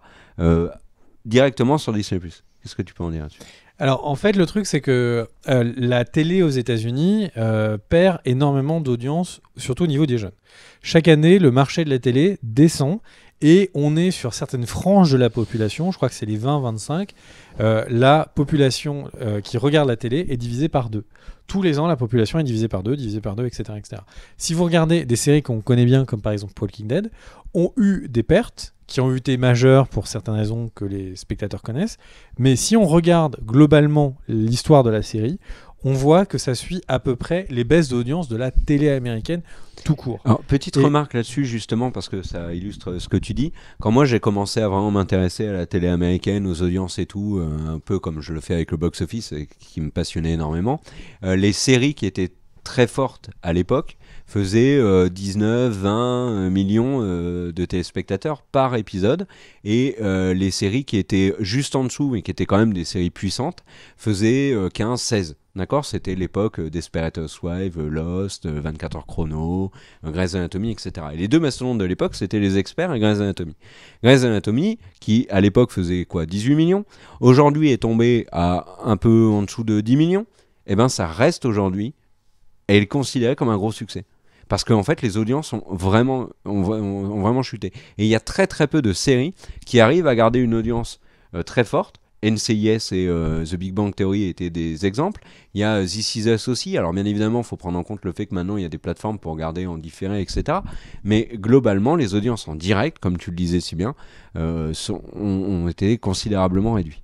directement sur Disney Plus. Qu'est-ce que tu peux en dire là-dessus? Alors en fait, le truc, c'est que euh, la télé aux États-Unis euh, perd énormément d'audience, surtout au niveau des jeunes. Chaque année, le marché de la télé descend et on est sur certaines franges de la population, je crois que c'est les 20-25, euh, la population qui regarde la télé est divisée par deux. Tous les ans, la population est divisée par deux, divisée par deux, etc. etc. Si vous regardez des séries qu'on connaît bien, comme par exemple Walking Dead, ont eu des pertes qui ont été majeures pour certaines raisons que les spectateurs connaissent, mais si on regarde globalement l'histoire de la série, on voit que ça suit à peu près les baisses d'audience de la télé américaine tout court. Alors, petite Et- remarque là-dessus, justement, parce que ça illustre ce que tu dis. Quand moi j'ai commencé à vraiment m'intéresser à la télé américaine, aux audiences et tout, euh, un peu comme je le fais avec le box-office, qui me passionnait énormément, euh, les séries qui étaient très fortes à l'époque faisaient euh, 19, 20 millions euh, de téléspectateurs par épisode, et euh, les séries qui étaient juste en dessous, mais qui étaient quand même des séries puissantes, faisaient euh, 15, 16. D'accord? C'était l'époque euh, Desperate Housewives, euh, Lost, euh, 24 heures chrono, euh, Grey's Anatomy, etc. Et les deux mastodontes de l'époque, c'était les experts et Grey's Anatomy. Grey's Anatomy, qui à l'époque faisait quoi? 18 millions, aujourd'hui est tombé à un peu en dessous de 10 millions, et ben ça reste aujourd'hui, et est considéré comme un gros succès. Parce qu'en fait, les audiences ont vraiment, ont, vra- ont- ont vraiment chuté. Et il y a très très peu de séries qui arrivent à garder une audience euh, très forte. NCIS et euh, The Big Bang Theory étaient des exemples. Il y a euh, This Is Us aussi. Alors bien évidemment, il faut prendre en compte le fait que maintenant il y a des plateformes pour regarder en différé, etc. Mais globalement, les audiences en direct, comme tu le disais si bien, ont été considérablement réduites.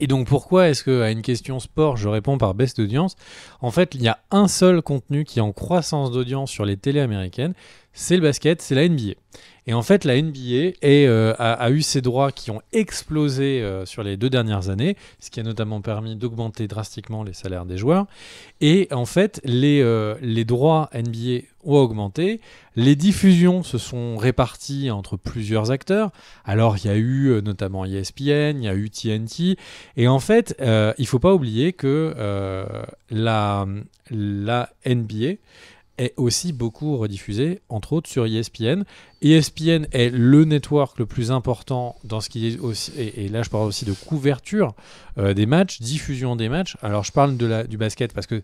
Et donc pourquoi est-ce que à une question sport, je réponds par baisse d'audience? En fait, il y a un seul contenu qui est en croissance d'audience sur les télés américaines, c'est le basket, c'est la NBA. Et en fait, la NBA euh, a, eu ses droits qui ont explosé euh, sur les deux dernières années, ce qui a notamment permis d'augmenter drastiquement les salaires des joueurs. Et en fait, les, euh, droits NBA ont augmenté, les diffusions se sont réparties entre plusieurs acteurs. Alors, il y a eu notamment ESPN, il y a eu TNT. Et en fait, il faut pas oublier que la, NBA est aussi beaucoup rediffusée, entre autres sur ESPN. ESPN est le network le plus important dans ce qui est aussi, et, là je parle aussi de couverture euh, des matchs, diffusion des matchs. Alors je parle de la, du basket parce que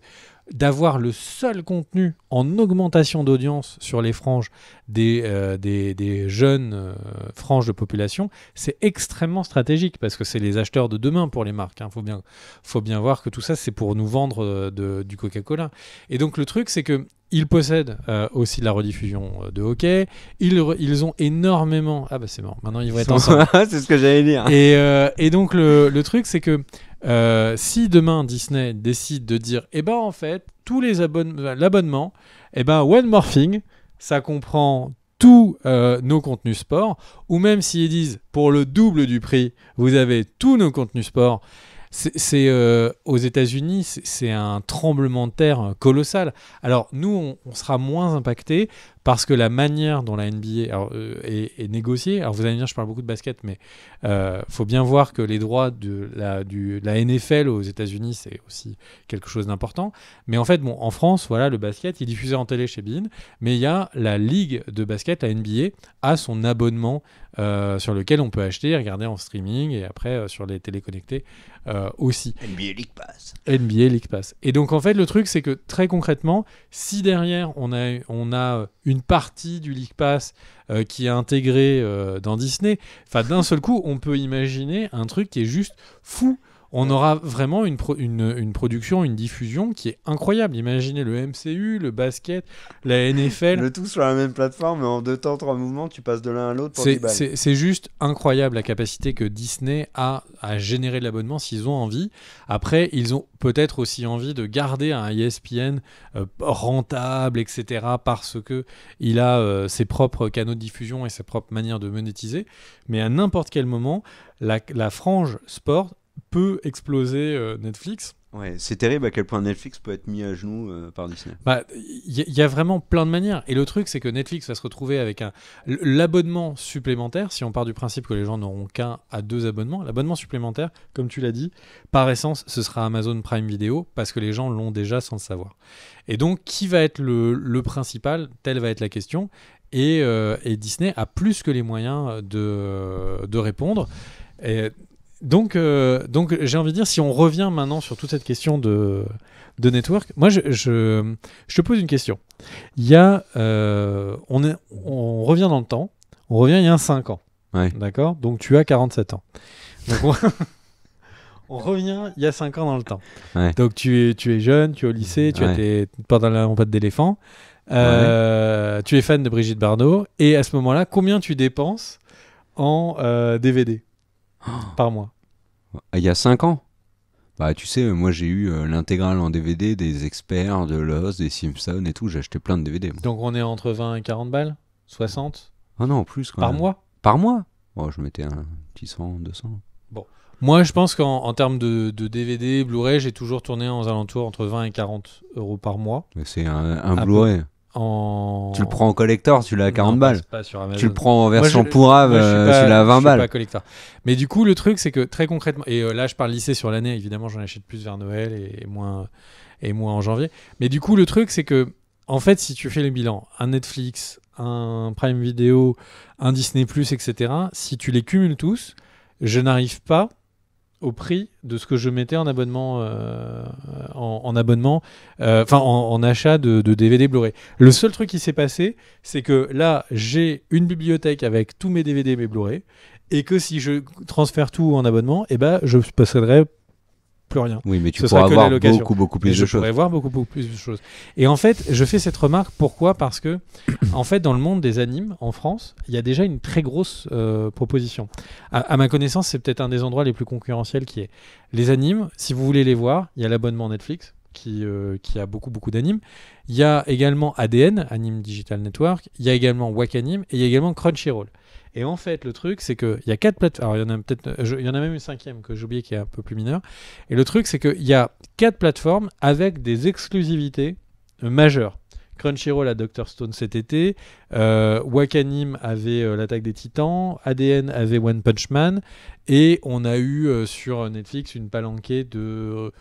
d'avoir le seul contenu en augmentation d'audience sur les franges des, euh, des, des jeunes euh, franges de population, c'est extrêmement stratégique parce que c'est les acheteurs de demain pour les marques. Il faut, bien, faut bien voir que tout ça, c'est pour nous vendre du Coca-Cola. Et donc le truc, c'est que ils possèdent euh, aussi la rediffusion de hockey. Ils, ils ont énormément. Ah bah c'est mort. Maintenant ils vont être ensemble. [LAUGHS] c'est ce que j'allais dire. Et, euh, et donc le, le truc c'est que euh, si demain Disney décide de dire eh ben en fait tous les abonnements l'abonnement eh ben One More Thing ça comprend tous euh, nos contenus sport ou même s'ils disent pour le double du prix vous avez tous nos contenus sport c'est euh, aux États-Unis, c'est- un tremblement de terre euh, colossal. Alors nous, on, on sera moins impacté parce que la manière dont la NBA alors, euh, est, est négociée. Alors vous allez me dire, je parle beaucoup de basket, mais euh, faut bien voir que les droits de la, du, la NFL aux États-Unis, c'est aussi quelque chose d'important. Mais en fait, bon, en France, voilà, le basket, il est diffusé en télé chez Bein, mais il y a la ligue de basket, la NBA, a son abonnement euh, sur lequel on peut acheter, regarder en streaming et après sur les télé connectées euh, aussi. NBA League Pass. NBA League Pass. Et donc en fait le truc c'est que très concrètement, si derrière on a, on a une partie du League Pass euh, qui est intégrée euh, dans Disney, enfin d'un seul coup on peut imaginer un truc qui est juste fou. On aura vraiment une, pro- une, une production, une diffusion qui est incroyable. Imaginez le MCU, le basket, la NFL. Le tout sur la même plateforme, mais en deux temps, trois mouvements, tu passes de l'un à l'autre C'est- 10 balles. C'est c'est juste incroyable la capacité que Disney a à générer de l'abonnement s'ils ont envie. Après, ils ont peut-être aussi envie de garder un ESPN euh, rentable, etc. parce que il a euh, ses propres canaux de diffusion et sa propre manière de monétiser. Mais à n'importe quel moment, la, la frange sport peut exploser euh, Netflix. Ouais, c'est terrible à quel point Netflix peut être mis à genoux euh, par Disney. Bah, Il y, a- il y a vraiment plein de manières. Et le truc, c'est que Netflix va se retrouver avec un l'abonnement supplémentaire. Si on part du principe que les gens n'auront qu'un à deux abonnements, l'abonnement supplémentaire, comme tu l'as dit, par essence, ce sera Amazon Prime Video parce que les gens l'ont déjà sans le savoir. Et donc, qui va être le, le principal? Telle va être la question. Et, euh, et Disney a plus que les moyens de, de répondre. Et donc, euh, donc j'ai envie de dire, si on revient maintenant sur toute cette question de, de network, moi, je, je, je te pose une question. Il y a, euh, on, est, on revient dans le temps, on revient il y a 5 ans. Ouais. D'accord? Donc tu as 47 ans. Donc on, [LAUGHS] on revient il y a 5 ans dans le temps. Ouais. Donc tu es, tu es jeune, tu es au lycée, tu as Ouais. tes, pendant la patte d'éléphant. Euh, Tu es fan de Brigitte Bardot. Et à ce moment-là, combien tu dépenses en euh, DVD par mois Ah, Il y a 5 ans? Bah, tu sais, moi j'ai eu euh, l'intégrale en DVD des experts, de Lost, des Simpsons et tout. J'ai acheté plein de DVD. moi. Donc on est entre 20 et 40 balles? 60 Ah non, en plus quand par même. mois? Par mois? Oh, je mettais un petit 100, 200. Moi, je pense qu'en en termes de, de DVD, Blu-ray, j'ai toujours tourné aux alentours entre 20 et 40 euros par mois. Mais C'est un, un Ah, Blu-ray. En... Tu le prends en collector, tu l'as à 40 Non, balles. pas- sur. Tu le prends en version pourrave, euh, tu l'as à 20 je suis balles. pas collector. Mais du coup, le truc, c'est que très concrètement, et euh, là, je parle lycée sur l'année, évidemment, j'en achète plus vers Noël et, moins, et moins en janvier. Mais du coup, le truc, c'est que, en fait, si tu fais le bilan, un Netflix, un Prime Video, un Disney, etc., si tu les cumules tous, je n'arrive pas au prix de ce que je mettais en abonnement, euh, en, en abonnement, euh, enfin en, achat de, DVD Blu-ray. Le seul truc qui s'est passé, c'est que là, j'ai une bibliothèque avec tous mes DVD et mes Blu-ray, et que si je transfère tout en abonnement, eh ben, je posséderai plus rien. Oui, mais tu pourras location. beaucoup, beaucoup plus je de choses. pourrais voir beaucoup, beaucoup plus de choses. Et en fait, je fais cette remarque pourquoi? Parce que, [COUGHS] en fait, dans le monde des animes en France, il y a déjà une très grosse euh, proposition. À, à ma connaissance, c'est peut-être un des endroits les plus concurrentiels qui est. Les animes, si vous voulez les voir, il y a l'abonnement Netflix qui, euh, qui a beaucoup, beaucoup d'animes. Il y a également ADN, Anime Digital Network. Il y a également Wakanim et il y a également Crunchyroll. Et en fait, le truc, c'est qu'il y a quatre plateformes. Alors, il y en a peut-être, il y en a même une cinquième que j'ai oublié qui est un peu plus mineure. Et le truc, c'est qu'il y a quatre plateformes avec des exclusivités euh, majeures. Crunchyroll a Dr Stone cet été, euh, Wakanim avait euh, l'attaque des Titans, ADN avait One Punch Man, et on a eu sur Netflix une palanquée de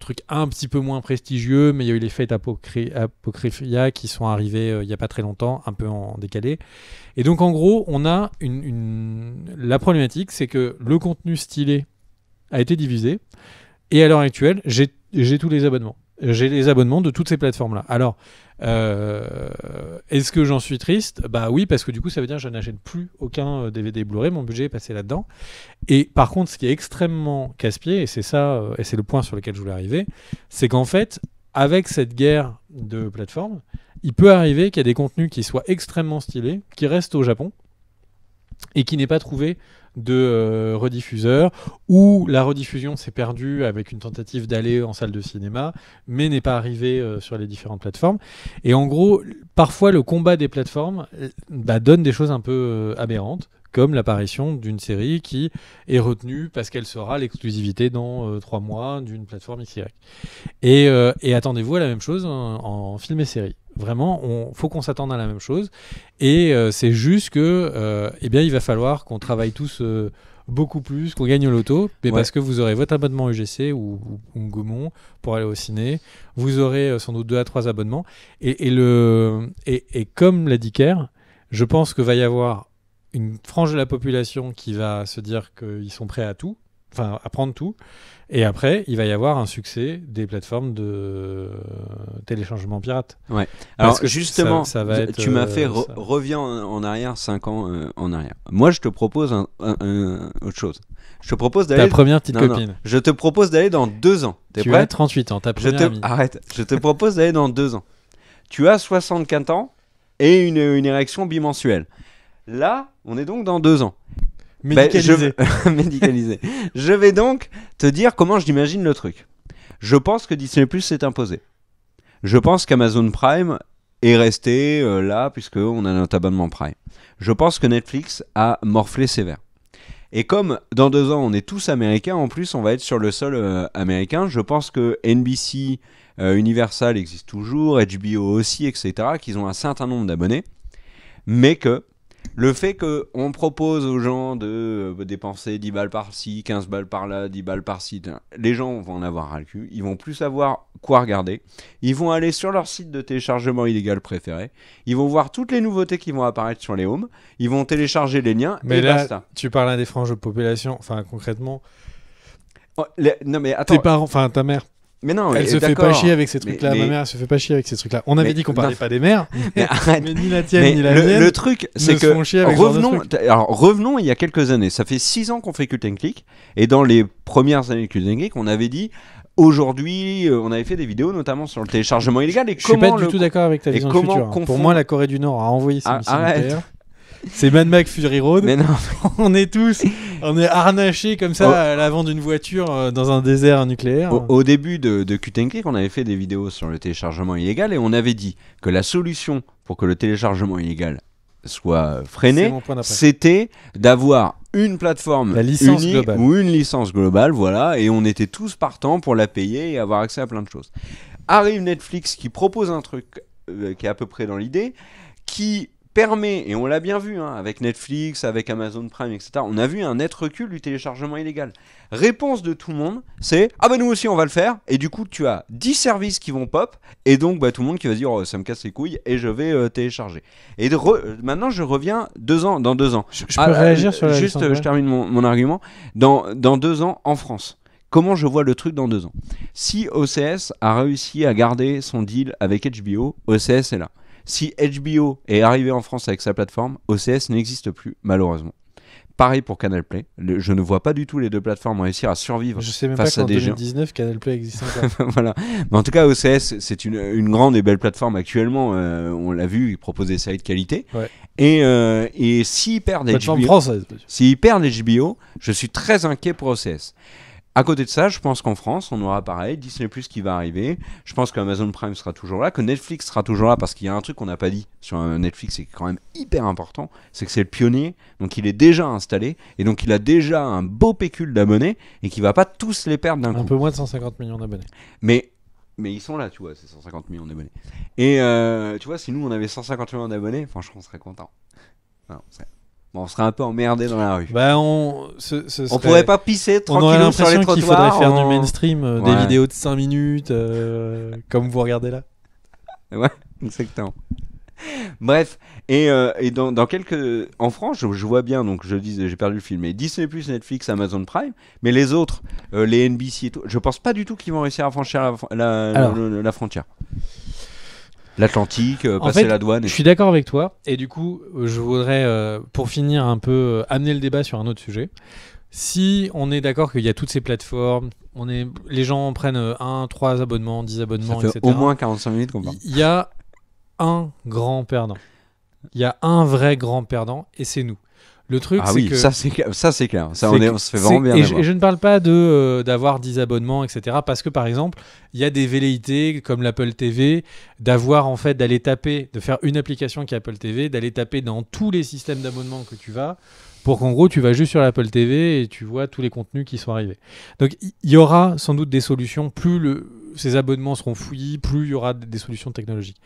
trucs un petit peu moins prestigieux, mais il y a eu les fêtes Apocry- Apocrypha qui sont arrivés euh, il n'y a pas très longtemps, un peu en décalé. Et donc en gros, on a une, la problématique, c'est que le contenu stylé a été divisé, et à l'heure actuelle, j'ai tous les abonnements. J'ai les abonnements de toutes ces plateformes-là. Alors, euh, est-ce que j'en suis triste? Bah oui, parce que du coup, ça veut dire que je n'achète plus aucun euh, DVD Blu-ray. Mon budget est passé là-dedans. Et par contre, ce qui est extrêmement casse-pied, et c'est ça, euh, et c'est le point sur lequel je voulais arriver, c'est qu'en fait, avec cette guerre de plateformes, il peut arriver qu'il y a des contenus qui soient extrêmement stylés, qui restent au Japon, et qui n'aient pas trouvé de euh, rediffuseur, ou la rediffusion s'est perdue avec une tentative d'aller en salle de cinéma, mais n'est pas arrivée euh, sur les différentes plateformes. Et en gros, parfois le combat des plateformes euh, bah, donne des choses un peu aberrantes, comme l'apparition d'une série qui est retenue parce qu'elle sera l'exclusivité dans trois mois d'une plateforme XY. Et, attendez-vous à la même chose en film et série. Vraiment, on faut qu'on s'attende à la même chose. Et euh, c'est juste que, euh, eh bien, il va falloir qu'on travaille tous euh, beaucoup plus, qu'on gagne au loto, mais Ouais. parce que vous aurez votre abonnement UGC ou, ou, ou Gaumont pour aller au ciné. Vous aurez sans doute deux à trois abonnements. Et, et le, et, et comme l'a dit Kerr, je pense que va y avoir une frange de la population qui va se dire qu'ils sont prêts à tout, enfin à prendre tout. Et après, il va y avoir un succès des plateformes de euh, téléchargement pirate. Alors Parce que justement, ça- ça va être, tu m'as euh, fait re- ça. reviens en, arrière 5 ans euh, en arrière. Moi, je te propose un, un- un- autre chose. Je te propose Ta d'aller. première petite Non, non. copine. Je te propose d'aller dans deux ans. T'es Tu prêt as 38 ans, ta Je première te amie. arrête. Je te propose d'aller dans deux ans. Tu as 64 ans et une, une érection bimensuelle. Là, on est donc dans deux ans. Ben, je- [LAUGHS] médicalisé. Je vais donc te dire comment j'imagine le truc. Je pense que Disney Plus s'est imposé. Je pense qu'Amazon Prime est resté euh, là puisque on a notre abonnement Prime. Je pense que Netflix a morflé sévère. Et comme dans deux ans on est tous américains, en plus on va être sur le sol euh, américain, je pense que NBC, euh, Universal existe toujours, HBO aussi, etc., qu'ils ont un certain nombre d'abonnés, mais que le fait qu'on propose aux gens de euh, dépenser 10 balles par-ci, 15 balles par-là, 10 balles par-ci, les gens vont en avoir ras le cul, ils vont plus savoir quoi regarder, ils vont aller sur leur site de téléchargement illégal préféré, ils vont voir toutes les nouveautés qui vont apparaître sur les homes, ils vont télécharger les liens Mais et là, basta. tu parles à des franges de population. Enfin, concrètement, Oh, les- Non mais attends, tes parents, enfin ta mère, mais non, elle se fait pas chier avec ces trucs-là. Ma mère, elle se fait pas chier avec ces trucs-là. On avait Mais- dit qu'on parlait non. pas des mères, [LAUGHS] Mais arrête. mais ni la tienne Mais ni la le, mienne. le truc, c'est que revenons, alors revenons il y a quelques années. Ça fait six ans qu'on fait Cult and Click, et dans les premières années de Cult and Click, on avait dit aujourd'hui, euh, on avait fait des vidéos notamment sur le téléchargement illégal et Je suis comment pas du le- tout d'accord avec ta et vision du comment futur. Pour moi, la Corée du Nord a envoyé ses Ah, missiles. C'est Mad Max Fury Road. Mais non, [LAUGHS] on est tous, on est harnachés comme ça Oh. à l'avant d'une voiture euh, dans un désert nucléaire. au, au début de, de Click, on avait fait des vidéos sur le téléchargement illégal et on avait dit que la solution pour que le téléchargement illégal soit freiné, c'était d'avoir une plateforme La licence unique globale. ou une licence globale, voilà, et on était tous partants pour la payer et avoir accès à plein de choses. Arrive Netflix qui propose un truc euh, qui est à peu près dans l'idée, qui permet, et on l'a bien vu hein, avec Netflix, avec Amazon Prime, etc., on a vu un net recul du téléchargement illégal. Réponse de tout le monde, c'est Ah bah nous aussi on va le faire, et du coup tu as 10 services qui vont pop, et donc bah, tout le monde qui va se dire oh, ça me casse les couilles, et je vais euh, télécharger. Et de re- euh, maintenant je reviens deux ans, dans deux ans. Je, je Ah, peux euh, réagir sur la Juste, euh, je termine mon, mon argument. Dans, dans deux ans, en France, comment je vois le truc dans deux ans? Si OCS a réussi à garder son deal avec HBO, OCS est là. Si HBO est arrivé en France avec sa plateforme, OCS n'existe plus, malheureusement. pareil pour Canal Play. Je ne vois pas du tout les deux plateformes réussir à survivre. Je sais même face pas à qu'en des gens. 2019, Canal Play existe encore. [LAUGHS] voilà. Mais en tout cas, OCS, c'est une, une grande et belle plateforme actuellement. euh, on l'a vu, ils proposent des séries de qualité. Ouais. Et, euh, et perdent HBO, s'ils perdent HBO, je suis très inquiet pour OCS. À côté de ça, je pense qu'en France, on aura pareil, Disney Plus qui va arriver. Je pense qu'Amazon Prime sera toujours là, que Netflix sera toujours là, parce qu'il y a un truc qu'on n'a pas dit sur euh, Netflix, c'est quand même hyper important, c'est que c'est le pionnier, donc il est déjà installé, et donc il a déjà un beau pécule d'abonnés, et qu'il va pas tous les perdre d'un Un coup. peu moins de 150 millions d'abonnés. Mais, mais ils sont là, tu vois, c'est 150 millions d'abonnés. Et euh, tu vois, si nous on avait 150 millions d'abonnés, franchement, on serait content. on, serait... bon, on serait un peu emmerdé dans la rue. Bah, on. Ce, ce On pourrait pas pisser On aurait tranquille sur les l'impression qu'il faudrait faire du mainstream, euh, des vidéos de 5 minutes, euh, comme vous regardez là. [LAUGHS] Ouais, exactement. Bref, et, euh, et dans, dans quelques. En France, je, je vois bien, donc je dis, j'ai perdu le film, mais Disney, Netflix, Amazon Prime, mais les autres, les NBC et tout, je pense pas du tout qu'ils vont réussir à franchir la, la, Alors. le- la frontière. L'Atlantique, euh, passer fait, la douane. Je suis d'accord avec toi, et du coup, euh, je voudrais, euh, pour finir un peu, amener le débat sur un autre sujet. Si on est d'accord qu'il y a toutes ces plateformes, on est, les gens prennent 1, 3 abonnements, 10 Ça abonnements, fait etc. au moins 45 minutes qu'on parle. Il y a un grand perdant. Il y a un vrai grand perdant, et c'est nous. Le truc, Ah c'est oui, que ça c'est clair. Ça c'est clair. Ça on, est, que- on se fait vraiment bien. Et je, d'avoir. et je ne parle pas de euh, d'avoir 10 abonnements, etc. Parce que par exemple, il y a des velléités comme l'Apple TV d'avoir en fait d'aller taper, de faire une application qui est Apple TV, d'aller taper dans tous les systèmes d'abonnement que tu vas, pour qu'en gros tu vas juste sur l'Apple TV et tu vois tous les contenus qui sont arrivés. Donc il y, aura sans doute des solutions. Plus le, ces abonnements seront fouillis, plus il y aura des solutions technologiques.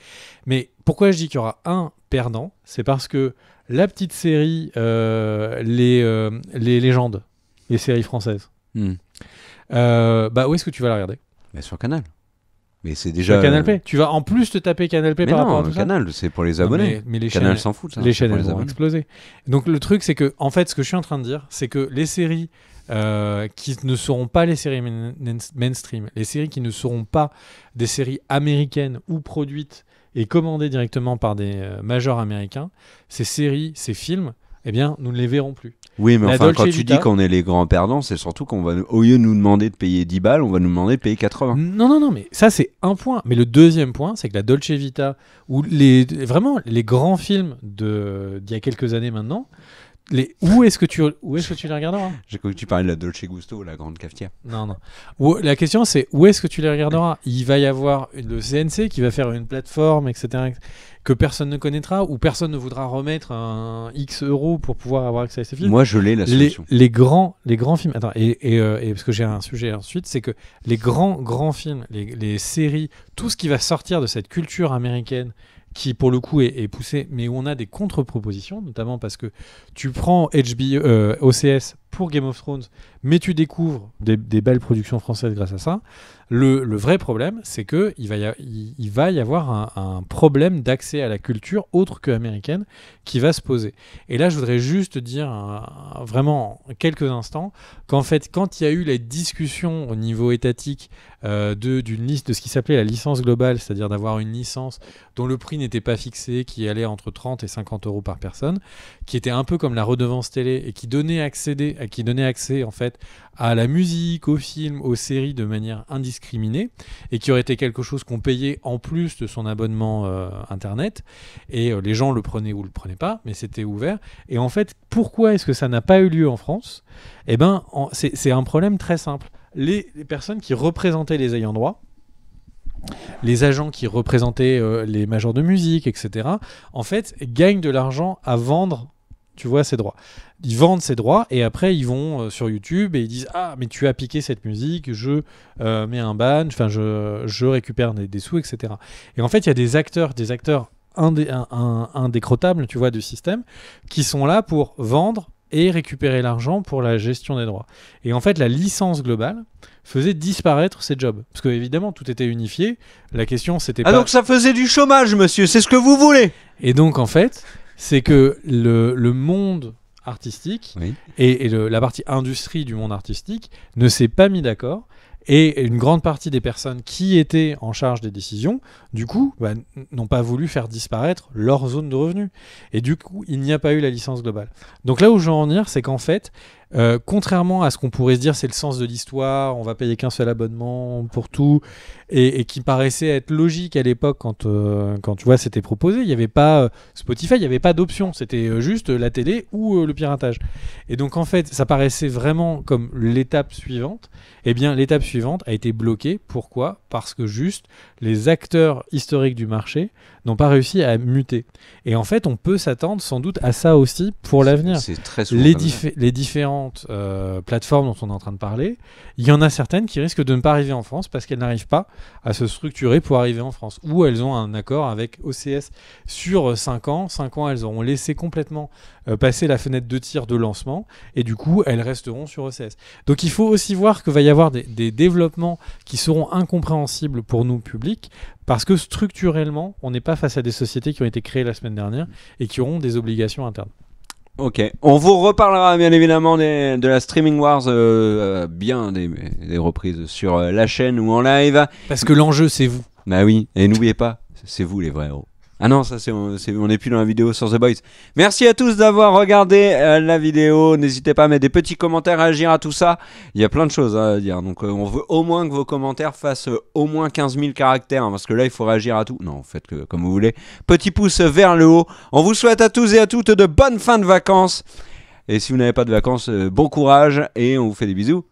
Mais pourquoi je dis qu'il y aura un perdant C'est parce que la petite série, euh, les, euh, les légendes, les séries françaises, Hmm. euh, bah où est-ce que tu vas la regarder? Mais sur Canal. Mais c'est Sur déjà. Canal Play. Tu vas en plus te taper Canal Play Mais par rapport à non, tout Canal, c'est pour les Non, abonnés. mais, mais les Canal chaînes, s'en fout. ça, les chaînes vont exploser. Donc le truc c'est que en fait ce que je suis en train de dire c'est que les séries euh, qui ne seront pas les séries main- mainstream, les séries qui ne seront pas des séries américaines ou produites et commandées directement par des euh, majors américains, ces séries, ces films, eh bien nous ne les verrons plus. Oui, mais La enfin, Dolce quand tu Vita- dis qu'on est les grands perdants, c'est surtout qu'on va, au lieu de nous demander de payer 10 balles, on va nous demander de payer 80. Non, non, non, mais ça c'est un point. Mais le deuxième point, c'est que la Dolce Vita, ou les, vraiment les grands films d'il y a quelques années maintenant, les, où est-ce que tu où est-ce que tu les regarderas? J'ai cru que tu parlais de la Dolce Gusto, la grande cafetière. Non, non. Où- la question c'est où est-ce que tu les regarderas? Il va y avoir une- le CNC qui va faire une plateforme, etc., que personne ne connaîtra, où personne ne voudra remettre un X euros pour pouvoir avoir accès à ces films? Moi, je l'ai la les, solution. les grands les grands films attends et, et, euh, et parce que j'ai un sujet ensuite c'est que les grands grands films les, les séries tout ce qui va sortir de cette culture américaine qui pour le coup est, poussée mais où on a des contre-propositions notamment parce que tu prends HBO euh, pour Game of Thrones mais tu découvres des, belles productions françaises grâce à ça. Le, vrai problème c'est que il va y, a- il, va y avoir un, problème d'accès à la culture autre que américaine qui va se poser. Et là, je voudrais juste dire un- vraiment en quelques instants qu'en fait, quand il y a eu la discussion au niveau étatique euh, de, d'une liste de ce qui s'appelait la licence globale, c'est-à-dire d'avoir une licence dont le prix n'était pas fixé, qui allait entre 30 et 50 euros par personne, qui était un peu comme la redevance télé et qui donnait, accéder, qui donnait accès en fait à la musique, aux films, aux séries de manière indiscriminée et qui aurait été quelque chose qu'on payait en plus de son abonnement euh, internet et euh, les gens le prenaient ou le prenaient pas, mais c'était ouvert. Et en fait, pourquoi est-ce que ça n'a pas eu lieu en France? Eh ben, en- c'est un problème très simple. Les, les personnes qui représentaient les ayants droit, les agents qui représentaient euh, les majors de musique, etc., en fait, gagnent de l'argent à vendre, tu vois, ces droits. Ils vendent ces droits et après ils vont euh, sur YouTube et ils disent ah mais tu as piqué cette musique, je euh, mets un ban, enfin je, je récupère des, des sous, etc. Et en fait il y a des acteurs, des acteurs indé- indécrottables, tu vois, du système, qui sont là pour vendre et récupérer l'argent pour la gestion des droits. Et en fait, la licence globale faisait disparaître ces jobs. Parce que évidemment, tout était unifié. La question, c'était Ah, pas... donc ça faisait du chômage, monsieur, c'est ce que vous voulez Et donc, en fait, c'est que le, le monde artistique Oui. et, et le- la partie industrie du monde artistique ne s'est pas mis d'accord. Et une grande partie des personnes qui étaient en charge des décisions, du coup, bah, n'ont pas voulu faire disparaître leur zone de revenus. Et du coup, il n'y a pas eu la licence globale. Donc là où je veux en venir, c'est qu'en fait, euh, contrairement à ce qu'on pourrait se dire, c'est le sens de l'histoire, on va payer qu'un seul abonnement pour tout, et, et qui paraissait être logique à l'époque quand, euh, quand tu vois c'était proposé. Il n'y avait pas euh, Spotify, il n'y avait pas d'option, c'était juste la télé ou le piratage. Et donc en fait, ça paraissait vraiment comme l'étape suivante. Eh bien, l'étape suivante a été bloquée. Pourquoi? Parce que juste les acteurs historiques du marché n'ont pas réussi à muter. Et en fait, on peut s'attendre sans doute à ça aussi pour l'avenir C'est très souvent les, diffé- les différentes euh, plateformes dont on est en train de parler, il y en a certaines qui risquent de ne pas arriver en France parce qu'elles n'arrivent pas à se structurer pour arriver en France. Ou elles ont un accord avec OCS sur 5 ans. 5 ans, elles auront laissé complètement euh, passer la fenêtre de tir de lancement et du coup, elles resteront sur OCS. Donc il faut aussi voir qu'il va y avoir des développements qui seront incompréhensibles pour nous, publics, parce que structurellement, on n'est pas face à des sociétés qui ont été créées la semaine dernière et qui auront des obligations internes. Ok, on vous reparlera bien évidemment des- de la Streaming Wars, euh, euh, bien des, des reprises sur euh, la chaîne ou en live. Parce que l'enjeu, c'est vous. Bah oui, et n'oubliez pas, c'est vous les vrais héros. Ah non, ça c'est on n'est plus dans la vidéo sur The Boys. Merci à tous d'avoir regardé euh, la vidéo. N'hésitez pas à mettre des petits commentaires, à réagir à tout ça. Il y a plein de choses à dire. Donc euh, on veut au moins que vos commentaires fassent euh, au moins 15 000 caractères. hein, parce que là, il faut réagir à tout. Non, faites comme vous voulez. Petit pouce vers le haut. On vous souhaite à tous et à toutes de bonnes fins de vacances. Et si vous n'avez pas de vacances, bon courage et on vous fait des bisous.